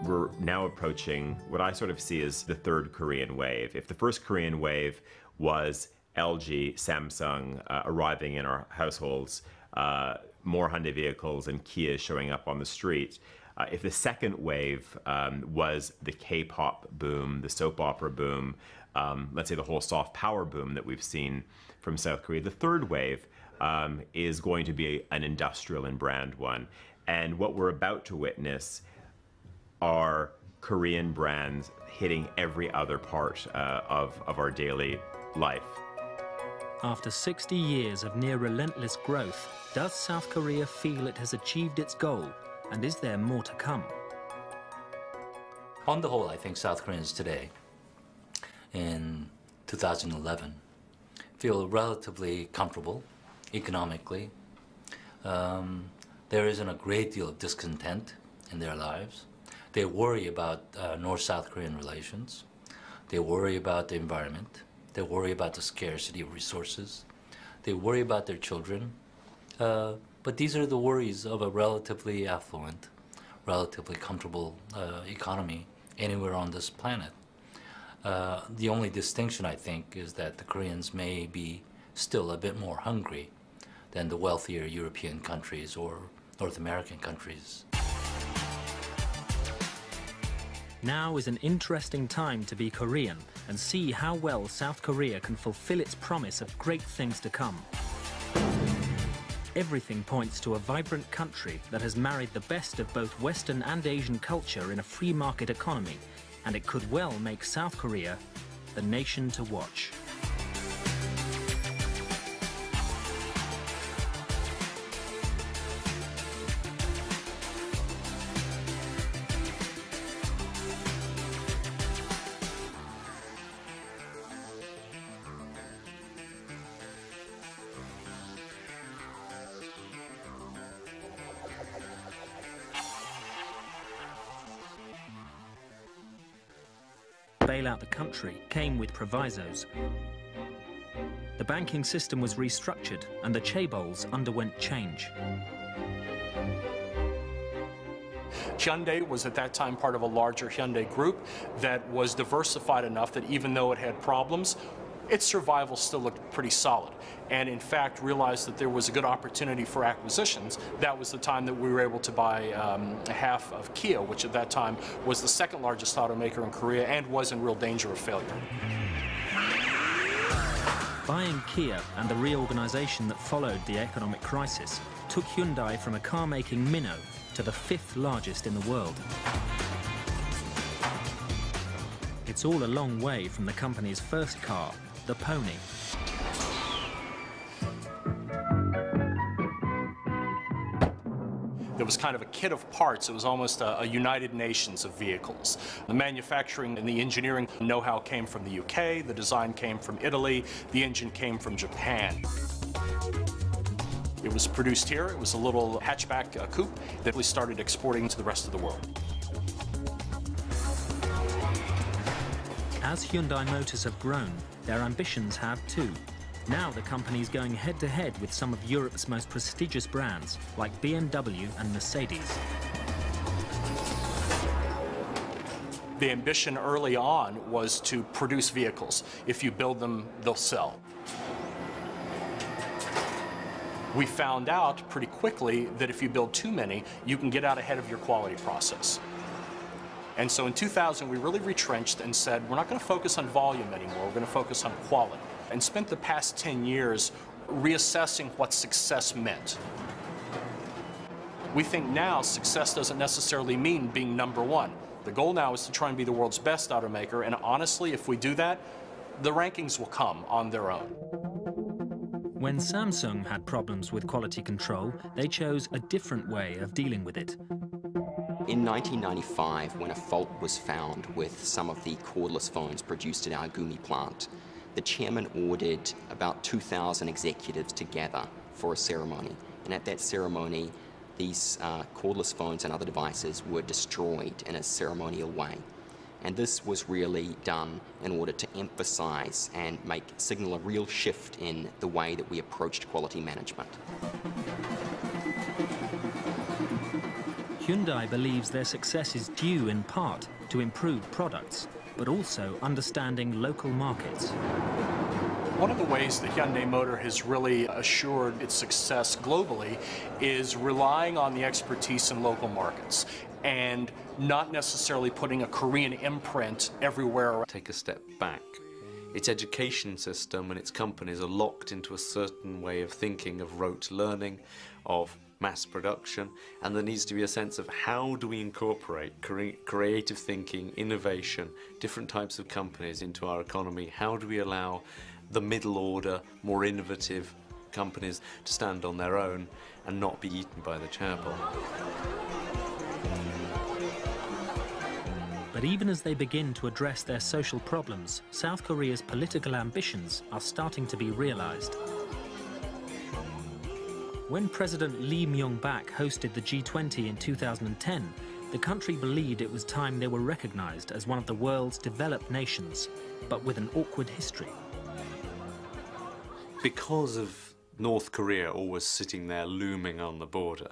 we're now approaching what I sort of see as the third Korean wave. If the first Korean wave was LG, Samsung uh, arriving in our households, uh, more Hyundai vehicles and Kia showing up on the street. Uh, if the second wave um, was the K-pop boom, the soap opera boom, um, let's say the whole soft power boom that we've seen from South Korea, the third wave um, is going to be an industrial and brand one. And what we're about to witness are Korean brands hitting every other part uh, of, of our daily life. After 60 years of near relentless growth, does South Korea feel it has achieved its goal, and is there more to come? On the whole, I think South Koreans today, in 2011, feel relatively comfortable economically. Um, there isn't a great deal of discontent in their lives. They worry about uh, North-South Korean relations. They worry about the environment. They worry about the scarcity of resources. They worry about their children. Uh, but these are the worries of a relatively affluent, relatively comfortable uh, economy anywhere on this planet. Uh, the only distinction, I think, is that the Koreans may be still a bit more hungry than the wealthier European countries or North American countries. Now is an interesting time to be Korean and see how well South Korea can fulfill its promise of great things to come. Everything points to a vibrant country that has married the best of both Western and Asian culture in a free market economy, and it could well make South Korea the nation to watch. Bail out the country came with provisos. The banking system was restructured and the chaebols underwent change. Hyundai was at that time part of a larger Hyundai group that was diversified enough that even though it had problems, its survival still looked pretty solid. And in fact, realized that there was a good opportunity for acquisitions. That was the time that we were able to buy um, half of Kia, which at that time was the second largest automaker in Korea and was in real danger of failure. Buying Kia and the reorganization that followed the economic crisis took Hyundai from a car-making minnow to the fifth largest in the world. It's all a long way from the company's first car, the pony. There was kind of a kit of parts. It was almost a, a, United Nations of vehicles. The manufacturing and the engineering know-how came from the UK, the design came from Italy, the engine came from Japan. It was produced here. It was a little hatchback uh, coupe that we started exporting to the rest of the world. As Hyundai Motors have grown, their ambitions have too. Now the company is going head to head with some of Europe's most prestigious brands, like BMW and Mercedes. The ambition early on was to produce vehicles. If you build them, they'll sell. We found out pretty quickly that if you build too many, you can get out ahead of your quality process. And so in 2000, we really retrenched and said, we're not going to focus on volume anymore, we're going to focus on quality. And spent the past 10 years reassessing what success meant. We think now success doesn't necessarily mean being number one. The goal now is to try and be the world's best automaker, and honestly, if we do that, the rankings will come on their own. When Samsung had problems with quality control, they chose a different way of dealing with it. In 1995, when a fault was found with some of the cordless phones produced at our Gumi plant, the chairman ordered about 2,000 executives to gather for a ceremony. And at that ceremony, these uh, cordless phones and other devices were destroyed in a ceremonial way. And this was really done in order to emphasize and make signal a real shift in the way that we approached quality management. Hyundai believes their success is due in part to improved products, but also understanding local markets. One of the ways that Hyundai Motor has really assured its success globally is relying on the expertise in local markets and not necessarily putting a Korean imprint everywhere. Take a step back. Its education system and its companies are locked into a certain way of thinking, of rote learning, of mass production, and there needs to be a sense of how do we incorporate cre creative thinking, innovation, different types of companies into our economy? How do we allow the middle order, more innovative companies to stand on their own and not be eaten by the chaebol. But even as they begin to address their social problems, South Korea's political ambitions are starting to be realized. When President Lee Myung-bak hosted the G20 in 2010, the country believed it was time they were recognized as one of the world's developed nations, but with an awkward history because of North Korea always sitting there looming on the border,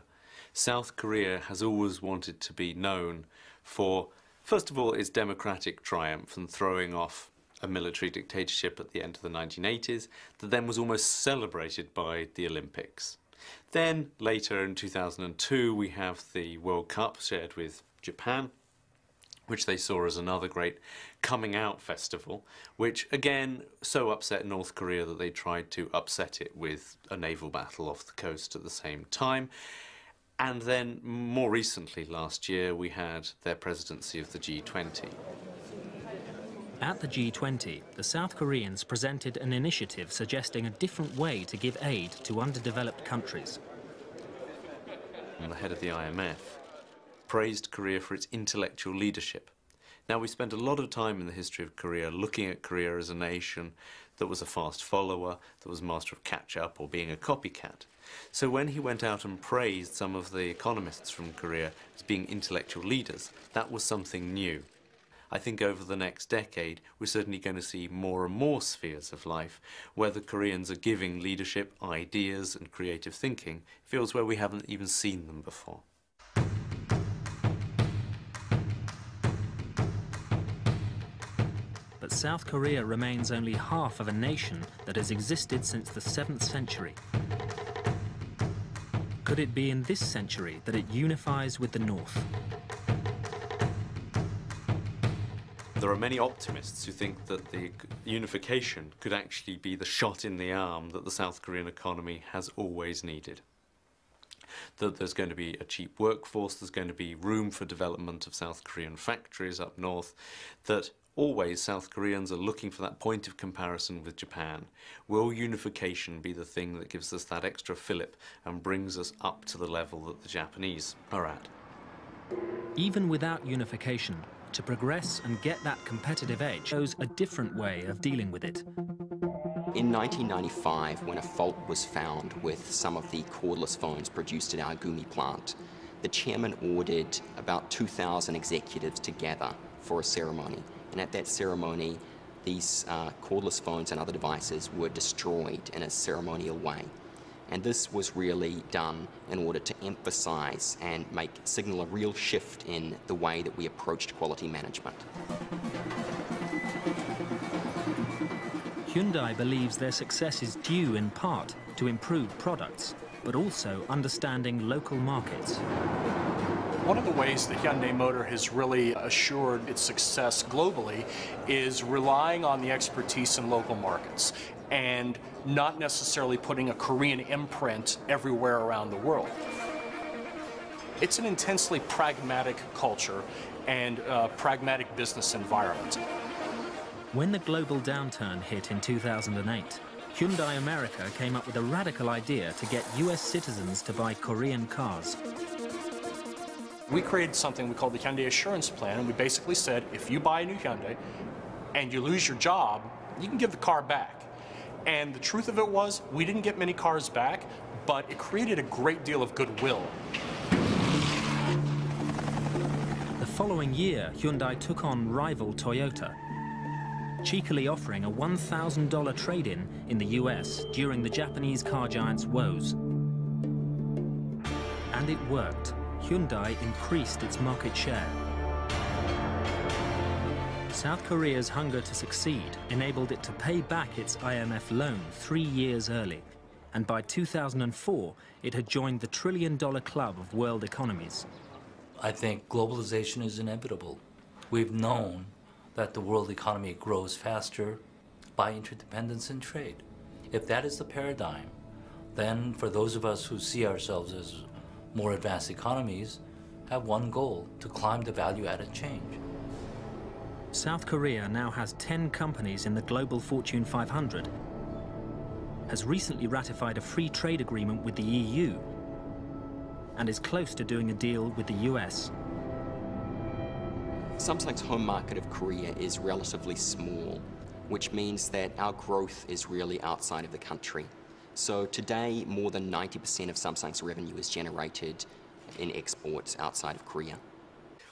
South Korea has always wanted to be known for, first of all, its democratic triumph and throwing off a military dictatorship at the end of the 1980s that then was almost celebrated by the Olympics. Then, later in 2002, we have the World Cup shared with Japan, which they saw as another great coming out festival, which again so upset North Korea that they tried to upset it with a naval battle off the coast at the same time. And then more recently, last year, we had their presidency of the G20. At the G20, the South Koreans presented an initiative suggesting a different way to give aid to underdeveloped countries. And the head of the IMF praised Korea for its intellectual leadership. Now, we spent a lot of time in the history of Korea looking at Korea as a nation that was a fast follower, that was master of catch-up or being a copycat. So when he went out and praised some of the economists from Korea as being intellectual leaders, that was something new. I think over the next decade, we're certainly going to see more and more spheres of life where the Koreans are giving leadership, ideas and creative thinking, fields where we haven't even seen them before. but South Korea remains only half of a nation that has existed since the 7th century. Could it be in this century that it unifies with the North? There are many optimists who think that the unification could actually be the shot in the arm that the South Korean economy has always needed. That there's going to be a cheap workforce, there's going to be room for development of South Korean factories up north, that Always South Koreans are looking for that point of comparison with Japan. Will unification be the thing that gives us that extra fillip and brings us up to the level that the Japanese are at? Even without unification, to progress and get that competitive edge shows a different way of dealing with it. In 1995, when a fault was found with some of the cordless phones produced at our Gumi plant, the chairman ordered about 2,000 executives together for a ceremony and at that ceremony, these uh, cordless phones and other devices were destroyed in a ceremonial way. And this was really done in order to emphasize and make signal a real shift in the way that we approached quality management. Hyundai believes their success is due in part to improved products, but also understanding local markets. One of the ways that Hyundai Motor has really assured its success globally is relying on the expertise in local markets and not necessarily putting a Korean imprint everywhere around the world. It's an intensely pragmatic culture and pragmatic business environment. When the global downturn hit in 2008, Hyundai America came up with a radical idea to get US citizens to buy Korean cars. We created something we called the Hyundai Assurance Plan, and we basically said if you buy a new Hyundai and you lose your job, you can give the car back. And the truth of it was, we didn't get many cars back, but it created a great deal of goodwill. The following year, Hyundai took on rival Toyota, cheekily offering a $1,000 trade-in in the US during the Japanese car giant's woes. And it worked. Hyundai increased its market share. South Korea's hunger to succeed enabled it to pay back its IMF loan three years early. And by 2004, it had joined the trillion dollar club of world economies. I think globalization is inevitable. We've known that the world economy grows faster by interdependence and trade. If that is the paradigm, then for those of us who see ourselves as more advanced economies, have one goal to climb the value added change. South Korea now has 10 companies in the global Fortune 500, has recently ratified a free trade agreement with the EU, and is close to doing a deal with the US. Samsung's home market of Korea is relatively small, which means that our growth is really outside of the country. So today, more than 90% of Samsung's revenue is generated in exports outside of Korea.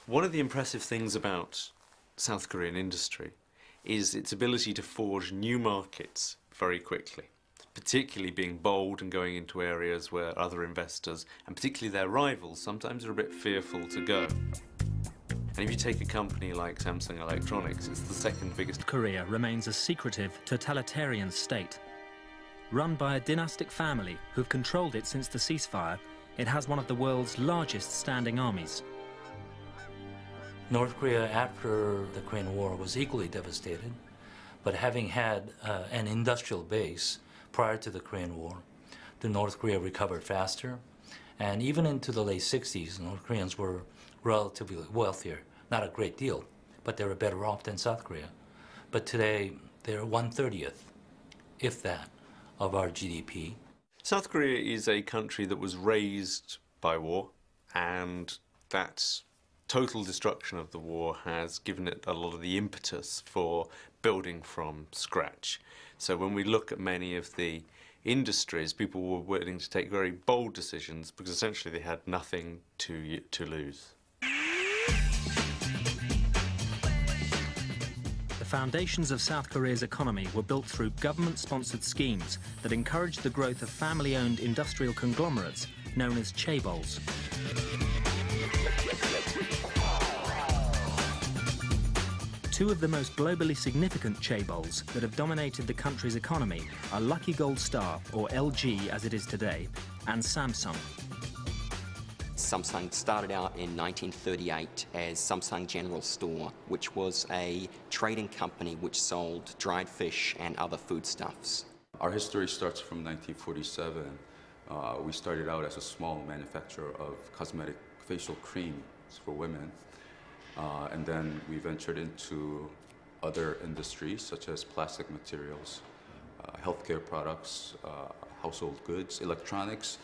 One of the impressive things about South Korean industry is its ability to forge new markets very quickly, particularly being bold and going into areas where other investors, and particularly their rivals, sometimes are a bit fearful to go. And if you take a company like Samsung Electronics, it's the second biggest. Korea remains a secretive, totalitarian state. Run by a dynastic family who've controlled it since the ceasefire, it has one of the world's largest standing armies. North Korea, after the Korean War, was equally devastated. But having had uh, an industrial base prior to the Korean War, the North Korea recovered faster. And even into the late 60s, North Koreans were relatively wealthier. Not a great deal, but they were better off than South Korea. But today, they're 130th, if that, of our GDP. South Korea is a country that was raised by war, and that's total destruction of the war has given it a lot of the impetus for building from scratch. So when we look at many of the industries, people were willing to take very bold decisions because essentially they had nothing to, to lose. The foundations of South Korea's economy were built through government-sponsored schemes that encouraged the growth of family-owned industrial conglomerates known as chaebols. Two of the most globally significant chaebols that have dominated the country's economy are Lucky Gold Star, or LG as it is today, and Samsung. Samsung started out in 1938 as Samsung General Store, which was a trading company which sold dried fish and other foodstuffs. Our history starts from 1947. Uh, we started out as a small manufacturer of cosmetic facial creams for women. Uh, and then we ventured into other industries such as plastic materials, uh, healthcare products, uh, household goods, electronics.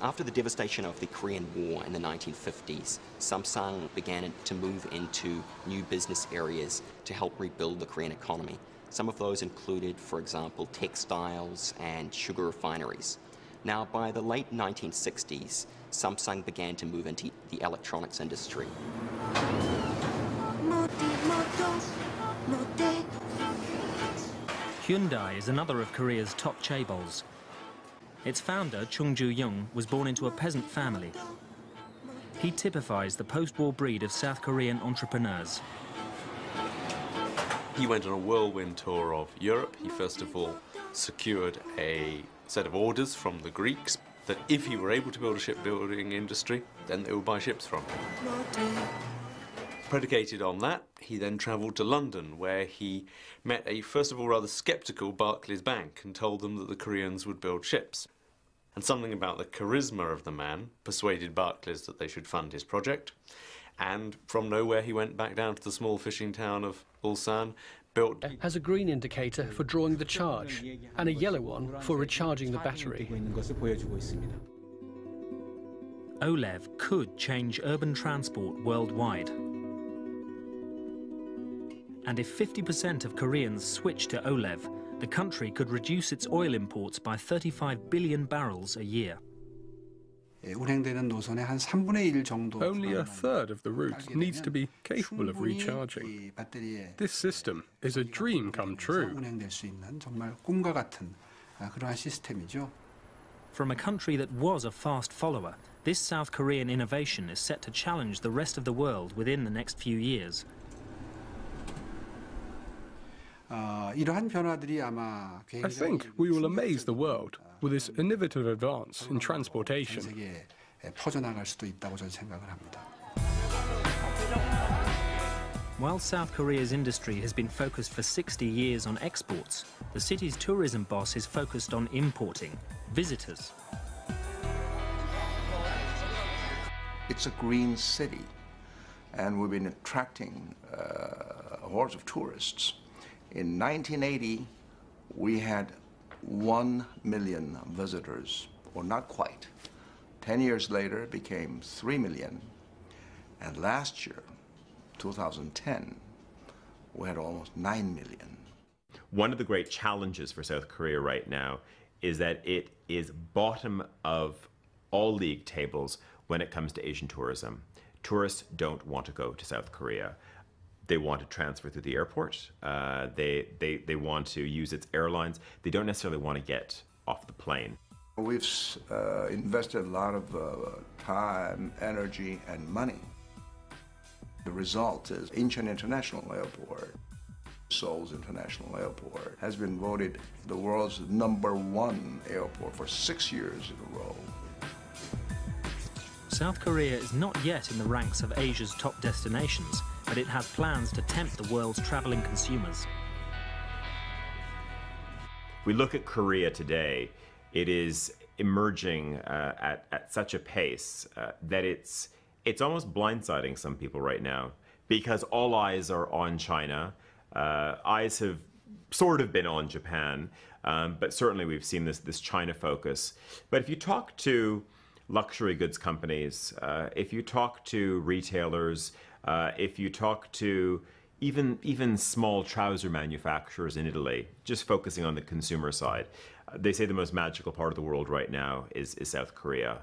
After the devastation of the Korean War in the 1950s, Samsung began to move into new business areas to help rebuild the Korean economy. Some of those included, for example, textiles and sugar refineries. Now, by the late 1960s, Samsung began to move into the electronics industry. Hyundai is another of Korea's top chaebols. Its founder, Chung Ju-young, was born into a peasant family. He typifies the post-war breed of South Korean entrepreneurs. He went on a whirlwind tour of Europe. He first of all secured a set of orders from the Greeks that if he were able to build a shipbuilding industry, then they would buy ships from him. Predicated on that, he then travelled to London, where he met a first of all rather sceptical Barclays Bank and told them that the Koreans would build ships. And something about the charisma of the man persuaded Barclays that they should fund his project. And from nowhere, he went back down to the small fishing town of Ulsan, built. Has a green indicator for drawing the charge and a yellow one for recharging the battery. OLEV could change urban transport worldwide. And if 50% of Koreans switch to OLEV, the country could reduce its oil imports by 35 billion barrels a year. Only a third of the route needs to be capable of recharging. This system is a dream come true. From a country that was a fast follower, This South Korean innovation is set to challenge the rest of the world within the next few years. I think we will amaze the world with this innovative advance in transportation. While South Korea's industry has been focused for 60 years on exports, the city's tourism boss is focused on importing visitors. It's a green city, and we've been attracting uh, hordes of tourists. In 1980, we had 1 million visitors, or not quite. 10 years later, it became 3 million. And last year, 2010, we had almost 9 million. One of the great challenges for South Korea right now is that it is bottom of all league tables when it comes to Asian tourism. Tourists don't want to go to South Korea. They want to transfer through the airport. Uh, they, they, they want to use its airlines. They don't necessarily want to get off the plane. We've uh, invested a lot of uh, time, energy, and money. The result is Incheon International Airport, Seoul's International Airport, has been voted the world's number one airport for six years in a row. South Korea is not yet in the ranks of Asia's top destinations, but it has plans to tempt the world's travelling consumers. we look at Korea today, it is emerging uh, at, at such a pace uh, that it's, it's almost blindsiding some people right now because all eyes are on China. Uh, eyes have sort of been on Japan, um, but certainly we've seen this, this China focus. But if you talk to luxury goods companies, uh, if you talk to retailers, uh, if you talk to even even small trouser manufacturers in Italy, just focusing on the consumer side, uh, they say the most magical part of the world right now is, is South Korea.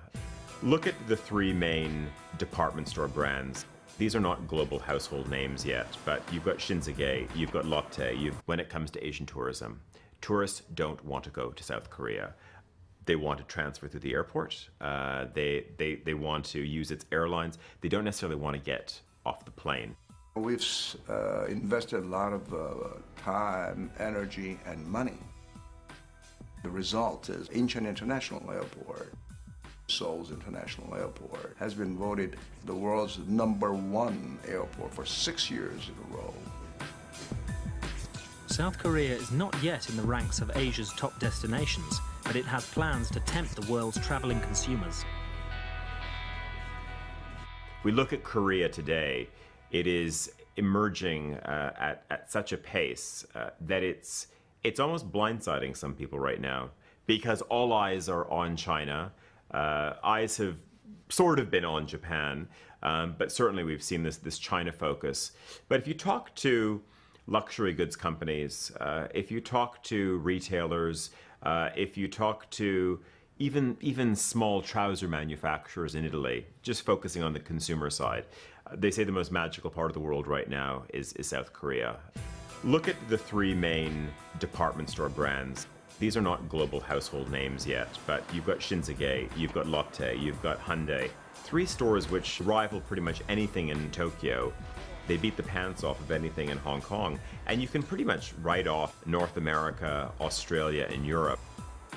Look at the three main department store brands. These are not global household names yet, but you've got Shinsegae, you've got Lotte. You've, when it comes to Asian tourism, tourists don't want to go to South Korea. They want to transfer through the airport. Uh, they, they, they want to use its airlines. They don't necessarily want to get off the plane. We've uh, invested a lot of uh, time, energy, and money. The result is Incheon International Airport, Seoul's International Airport, has been voted the world's number one airport for six years in a row. South Korea is not yet in the ranks of Asia's top destinations, but it has plans to tempt the world's travelling consumers. We look at Korea today, it is emerging uh, at, at such a pace uh, that it's, it's almost blindsiding some people right now because all eyes are on China. Uh, eyes have sort of been on Japan, um, but certainly we've seen this, this China focus. But if you talk to luxury goods companies, uh, if you talk to retailers, uh, if you talk to even even small trouser manufacturers in Italy, just focusing on the consumer side. Uh, they say the most magical part of the world right now is, is South Korea. Look at the three main department store brands. These are not global household names yet, but you've got Shinsegae, you've got Lotte, you've got Hyundai. Three stores which rival pretty much anything in Tokyo. They beat the pants off of anything in Hong Kong. And you can pretty much write off North America, Australia, and Europe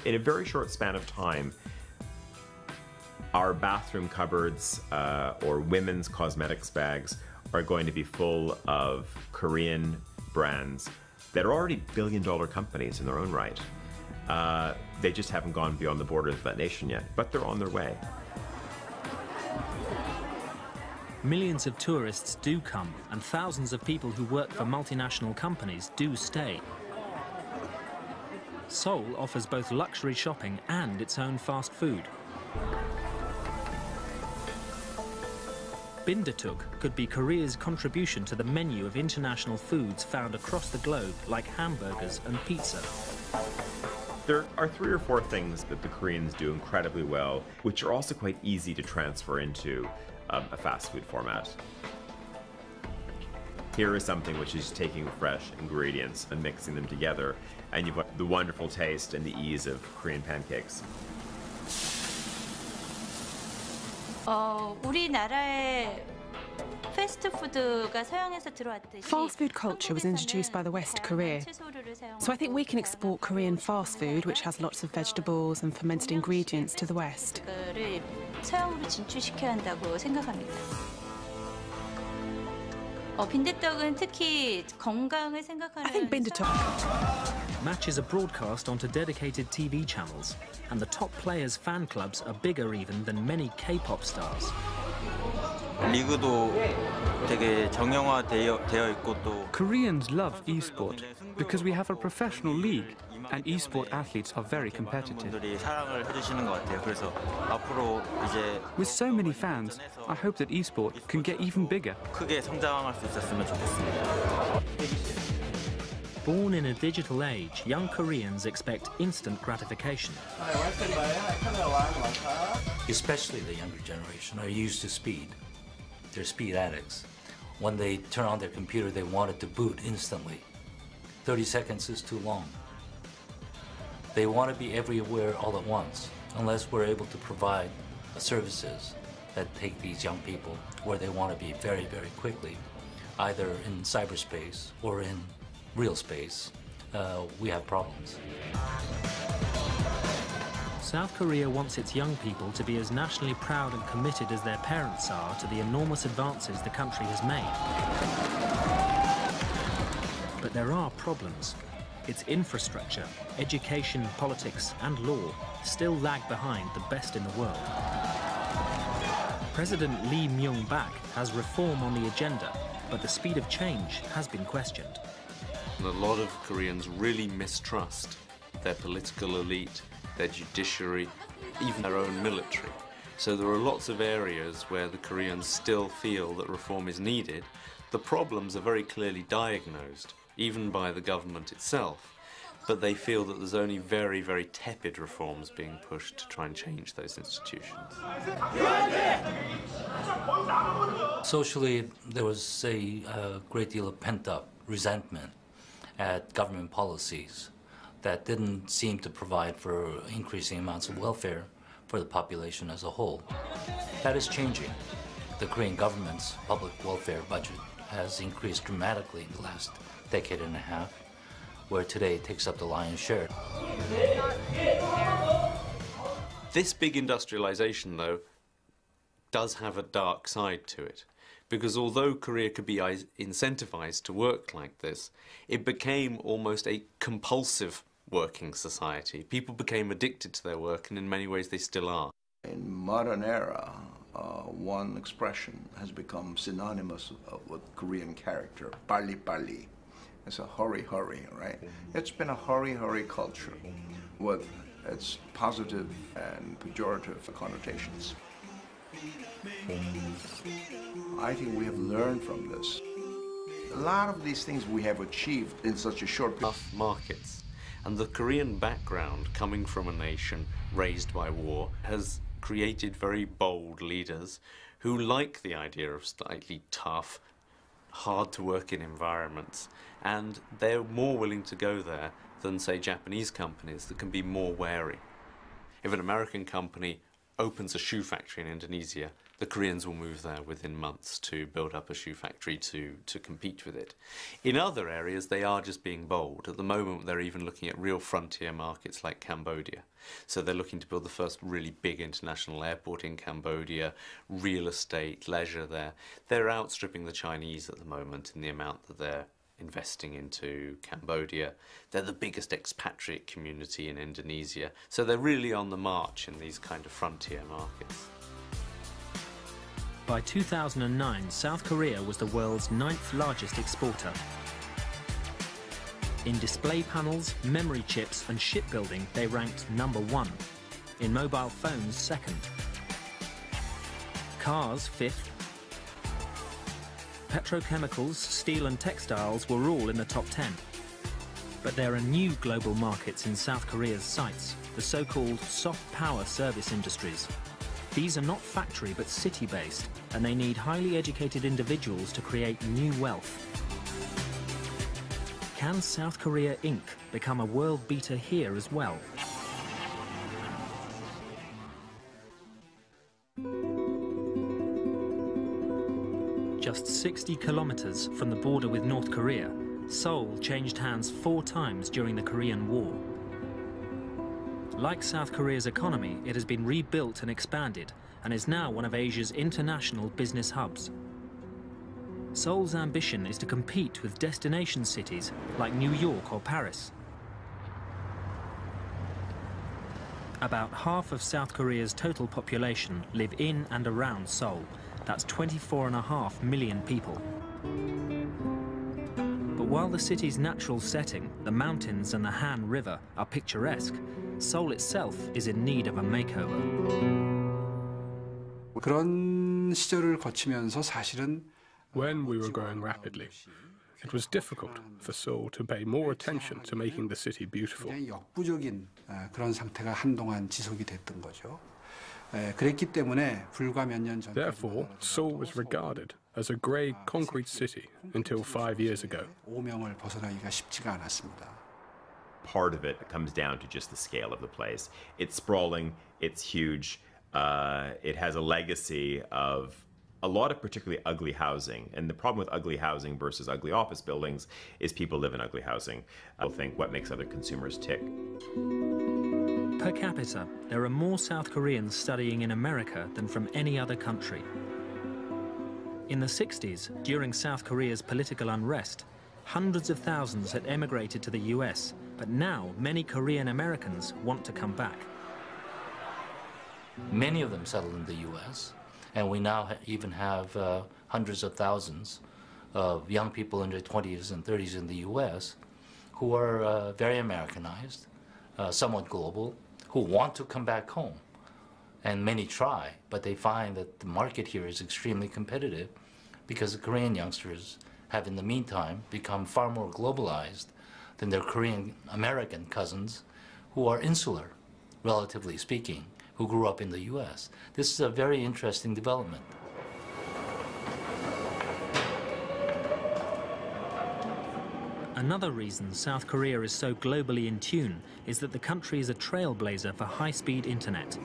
in a very short span of time, our bathroom cupboards uh, or women's cosmetics bags are going to be full of Korean brands that are already billion dollar companies in their own right. Uh, they just haven't gone beyond the borders of that nation yet, but they're on their way. Millions of tourists do come, and thousands of people who work for multinational companies do stay. Seoul offers both luxury shopping and its own fast food. Bindaetteok could be Korea's contribution to the menu of international foods found across the globe, like hamburgers and pizza. There are three or four things that the Koreans do incredibly well, which are also quite easy to transfer into um, a fast food format. Here is something which is taking fresh ingredients and mixing them together, and you've got the wonderful taste and the ease of Korean pancakes. Fast food culture was introduced by the West Korea. So I think we can export Korean fast food, which has lots of vegetables and fermented ingredients, to the West. I think bindaetteok. Matches are broadcast onto dedicated TV channels, and the top players' fan clubs are bigger even than many K-pop stars. Koreans love esport because we have a professional league and esport athletes are very competitive. With so many fans, I hope that esport can get even bigger. Born in a digital age, young Koreans expect instant gratification. Especially the younger generation are used to speed. They're speed addicts. When they turn on their computer, they want it to boot instantly. 30 seconds is too long. They want to be everywhere all at once, unless we're able to provide services that take these young people where they want to be very, very quickly, either in cyberspace or in real space. Uh, we have problems. South Korea wants its young people to be as nationally proud and committed as their parents are to the enormous advances the country has made. But there are problems. Its infrastructure, education, politics and law still lag behind the best in the world. President Lee Myung-bak has reform on the agenda, but the speed of change has been questioned. And a lot of Koreans really mistrust their political elite their judiciary, even their own military. So there are lots of areas where the Koreans still feel that reform is needed. The problems are very clearly diagnosed, even by the government itself, but they feel that there's only very, very tepid reforms being pushed to try and change those institutions. Socially, there was a, a great deal of pent-up resentment at government policies that didn't seem to provide for increasing amounts of welfare for the population as a whole. That is changing. The Korean government's public welfare budget has increased dramatically in the last decade and a half, where today it takes up the lion's share. This big industrialization, though, does have a dark side to it because although Korea could be incentivized to work like this, it became almost a compulsive working society. People became addicted to their work, and in many ways they still are. In modern era, uh, one expression has become synonymous uh, with Korean character, pali pali. It's a hurry hurry, right? It's been a hurry hurry culture with its positive and pejorative connotations. I think we have learned from this. A lot of these things we have achieved in such a short period. Tough Markets and the Korean background, coming from a nation raised by war, has created very bold leaders who like the idea of slightly tough, hard to work in environments, and they're more willing to go there than, say, Japanese companies that can be more wary. If an American company opens a shoe factory in Indonesia, the Koreans will move there within months to build up a shoe factory to, to compete with it. In other areas, they are just being bold. At the moment, they're even looking at real frontier markets like Cambodia. So they're looking to build the first really big international airport in Cambodia, real estate, leisure there. They're outstripping the Chinese at the moment in the amount that they're investing into Cambodia. They're the biggest expatriate community in Indonesia. So they're really on the march in these kind of frontier markets. By 2009, South Korea was the world's ninth largest exporter. In display panels, memory chips and shipbuilding, they ranked number one. In mobile phones, second. Cars, fifth. Petrochemicals, steel and textiles were all in the top 10. But there are new global markets in South Korea's sights, the so-called soft power service industries. These are not factory but city-based, and they need highly educated individuals to create new wealth. Can South Korea Inc. become a world beater here as well? 60 kilometers from the border with North Korea, Seoul changed hands four times during the Korean War. Like South Korea's economy, it has been rebuilt and expanded and is now one of Asia's international business hubs. Seoul's ambition is to compete with destination cities like New York or Paris. About half of South Korea's total population live in and around Seoul. That's 24 and a half million people. But while the city's natural setting, the mountains and the Han River, are picturesque, Seoul itself is in need of a makeover. When we were growing rapidly, it was difficult for Seoul to pay more attention to making the city beautiful. Therefore, Seoul was regarded as a grey concrete city until five years ago. Part of it comes down to just the scale of the place. It's sprawling, it's huge, uh, it has a legacy of a lot of particularly ugly housing. And the problem with ugly housing versus ugly office buildings is people live in ugly housing. I'll think what makes other consumers tick. Per capita, there are more South Koreans studying in America than from any other country. In the 60s, during South Korea's political unrest, hundreds of thousands had emigrated to the US, but now many Korean Americans want to come back. Many of them settled in the US, and we now even have uh, hundreds of thousands of young people in their 20s and 30s in the US who are uh, very Americanized, uh, somewhat global, who want to come back home. And many try, but they find that the market here is extremely competitive because the Korean youngsters have, in the meantime, become far more globalized than their Korean American cousins who are insular, relatively speaking, who grew up in the US. This is a very interesting development. Another reason South Korea is so globally in tune is that the country is a trailblazer for high-speed internet.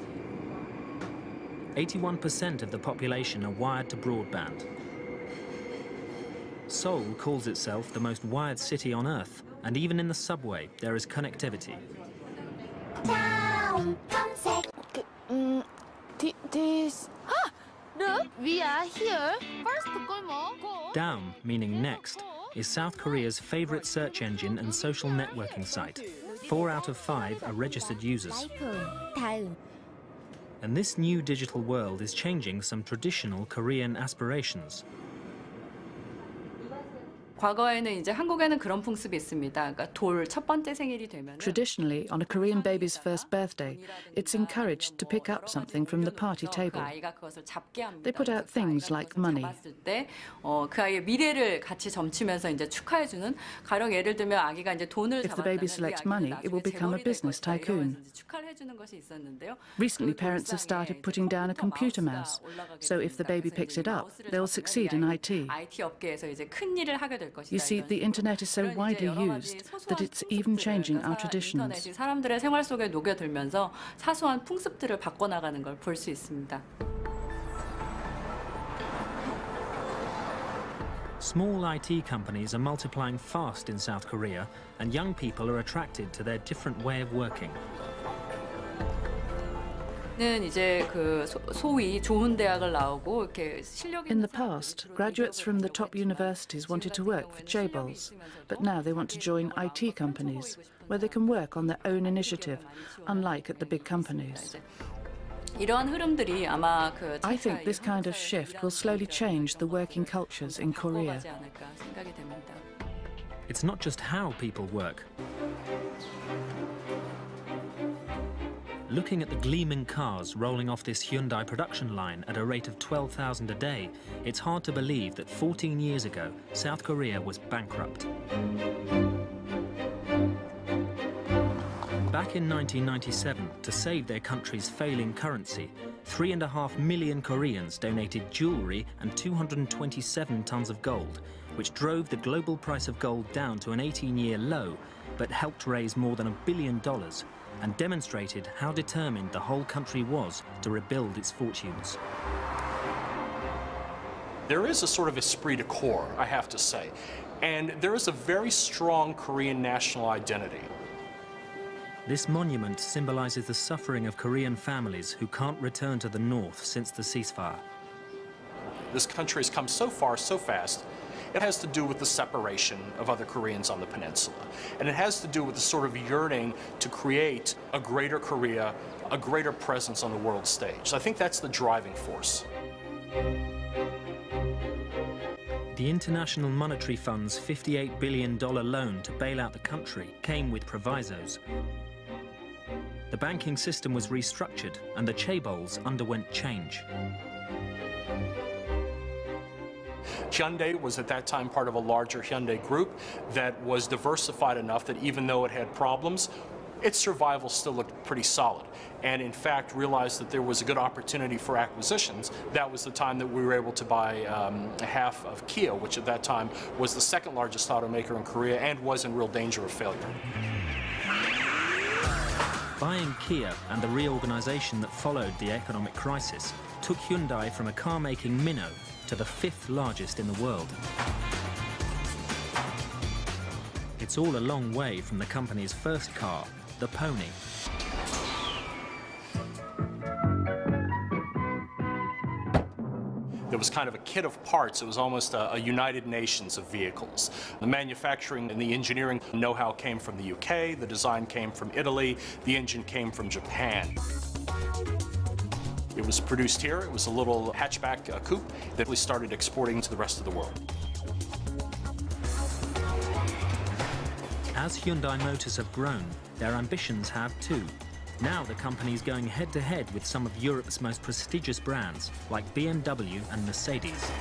81% of the population are wired to broadband. Seoul calls itself the most wired city on Earth, and even in the subway there is connectivity. 음, this. Ah, look, we are here. First, go. Daum, meaning next, is South Korea's favorite search engine and social networking site. Four out of five are registered users. And this new digital world is changing some traditional Korean aspirations. 과거에는 이제 한국에는 그런 풍습이 있습니다. 그러니까 돌 첫 번째 생일이 되면 Traditionally, on a Korean baby's first birthday, it's encouraged to pick up something from the party table. 아이가 그것을 잡게 합니다. They put out things like money. 봤을 때, 어, 그 아이의 미래를 같이 점치면서 이제 축하해주는 가령 예를 들면 아기가 이제 돈을 If the baby selects money, it will become a business tycoon. 축하를 해주는 것이 있었는데요. Recently, parents have started putting down a computer mouse, so if the baby picks it up, they'll succeed in IT. IT 업계에서 이제 큰 일을 하게 될 것이다. You see, the internet is so widely used that it's even changing our traditions. 인터넷이 사람들의 생활 속에 녹여들면서 사소한 풍습들을 바꿔나가는 걸 볼 수 있습니다. Small IT companies are multiplying fast in South Korea, and young people are attracted to their different way of working. 는 이제 그 소, 소위 좋은 대학을 나오고 이렇게 실력 In the past, graduates from the top universities wanted to work for chaebols, but now they want to join IT companies, where they can work on their own initiative, unlike at the big companies. 이러한 흐름들이 아마 그 I think this kind of shift will slowly change the working cultures in Korea. 바꿔가지 않을까 생각이 됩니다. It's not just how people work. Looking at the gleaming cars rolling off this Hyundai production line at a rate of 12,000 a day, it's hard to believe that 14 years ago, South Korea was bankrupt. Back in 1997, to save their country's failing currency, three and a half million Koreans donated jewelry and 227 tons of gold, which drove the global price of gold down to an 18-year low, but helped raise more than a billion dollars and demonstrated how determined the whole country was to rebuild its fortunes. there is a sort of esprit de corps, I have to say. And there is a very strong Korean national identity. This monument symbolizes the suffering of Korean families who can't return to the north since the ceasefire. This country has come so far so fast. It has to do with the separation of other Koreans on the peninsula. And it has to do with the sort of yearning to create a greater Korea, a greater presence on the world stage. So I think that's the driving force. The International Monetary Fund's $58 billion loan to bail out the country came with provisos. The banking system was restructured and the chaebols underwent change. Hyundai was at that time part of a larger Hyundai group that was diversified enough that even though it had problems, its survival still looked pretty solid. And in fact, realized that there was a good opportunity for acquisitions. That was the time that we were able to buy um, half of Kia, which at that time was the second largest automaker in Korea and was in real danger of failure. Buying Kia and the reorganization that followed the economic crisis took Hyundai from a car-making minnow to the fifth largest in the world. It's all a long way from the company's first car, the Pony. There was kind of a kit of parts. It was almost a, a, United Nations of vehicles. The manufacturing and the engineering know-how came from the UK, the design came from Italy, the engine came from Japan. It was produced here. It was a little hatchback uh, coupe that we started exporting to the rest of the world. As Hyundai Motors have grown, their ambitions have too. Now the company is going head-to-head -head with some of Europe's most prestigious brands, like BMW and Mercedes.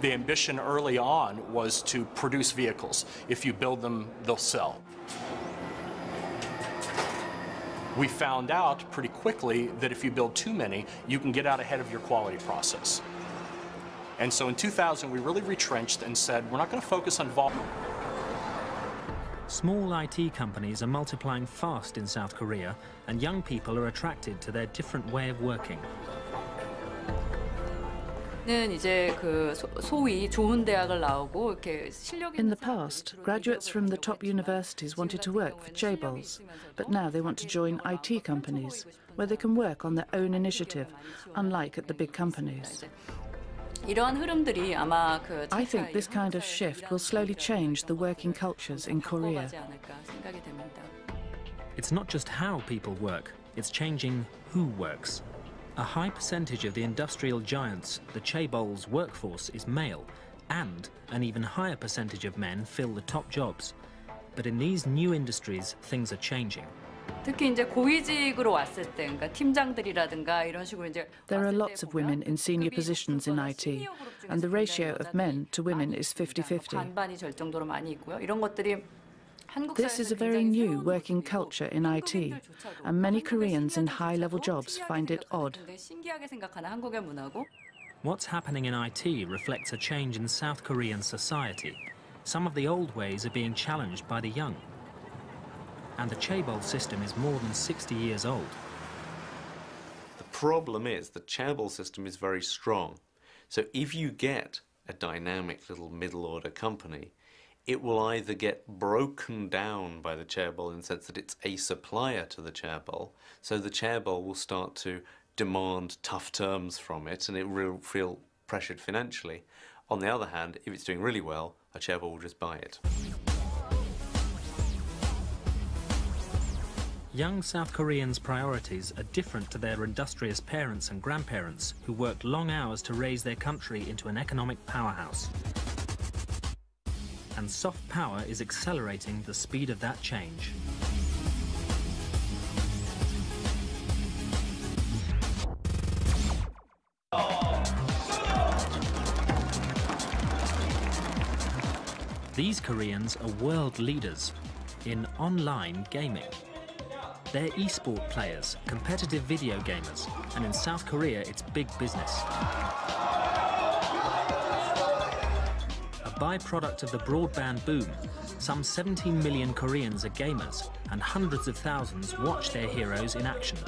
The ambition early on was to produce vehicles. If you build them, they'll sell we found out pretty quickly that if you build too many, you can get out ahead of your quality process. And so in 2000, we really retrenched and said, we're not going to focus on volume. Small IT companies are multiplying fast in South Korea, and young people are attracted to their different way of working. In the past, graduates from the top universities wanted to work for chaebols, but now they want to join IT companies, where they can work on their own initiative, unlike at the big companies. I think this kind of shift will slowly change the working cultures in Korea. It's not just how people work, it's changing who works. A high percentage of the industrial giants, the chaebol's workforce is male, and an even higher percentage of men fill the top jobs. But in these new industries, things are changing. There are lots of women in senior positions in IT, and the ratio of men to women is 50-50. This is a very new working culture in IT, and many Koreans in high-level jobs find it odd. What's happening in IT reflects a change in South Korean society. Some of the old ways are being challenged by the young. And the chaebol system is more than 60 years old. The problem is the chaebol system is very strong. So if you get a dynamic little middle-order company, it will either get broken down by the chaebol in the sense that it's a supplier to the chaebol, so the chaebol will start to demand tough terms from it and it will feel pressured financially. On the other hand, if it's doing really well, a chaebol will just buy it. Young South Koreans' priorities are different to their industrious parents and grandparents who worked long hours to raise their country into an economic powerhouse and soft power is accelerating the speed of that change. These Koreans are world leaders in online gaming. They're esport players, competitive video gamers, and in South Korea it's big business. Byproduct of the broadband boom, some 17 million Koreans are gamers, and hundreds of thousands watch their heroes in action.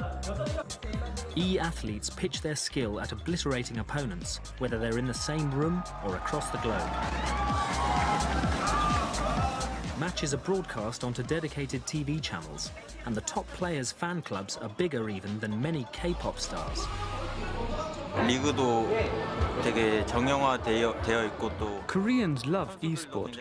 E-athletes pitch their skill at obliterating opponents, whether they're in the same room or across the globe. Matches are broadcast onto dedicated TV channels, and the top players' fan clubs are bigger even than many K-pop stars. 리그도 되게 정형화되어 있고 또 Koreans love e-sport.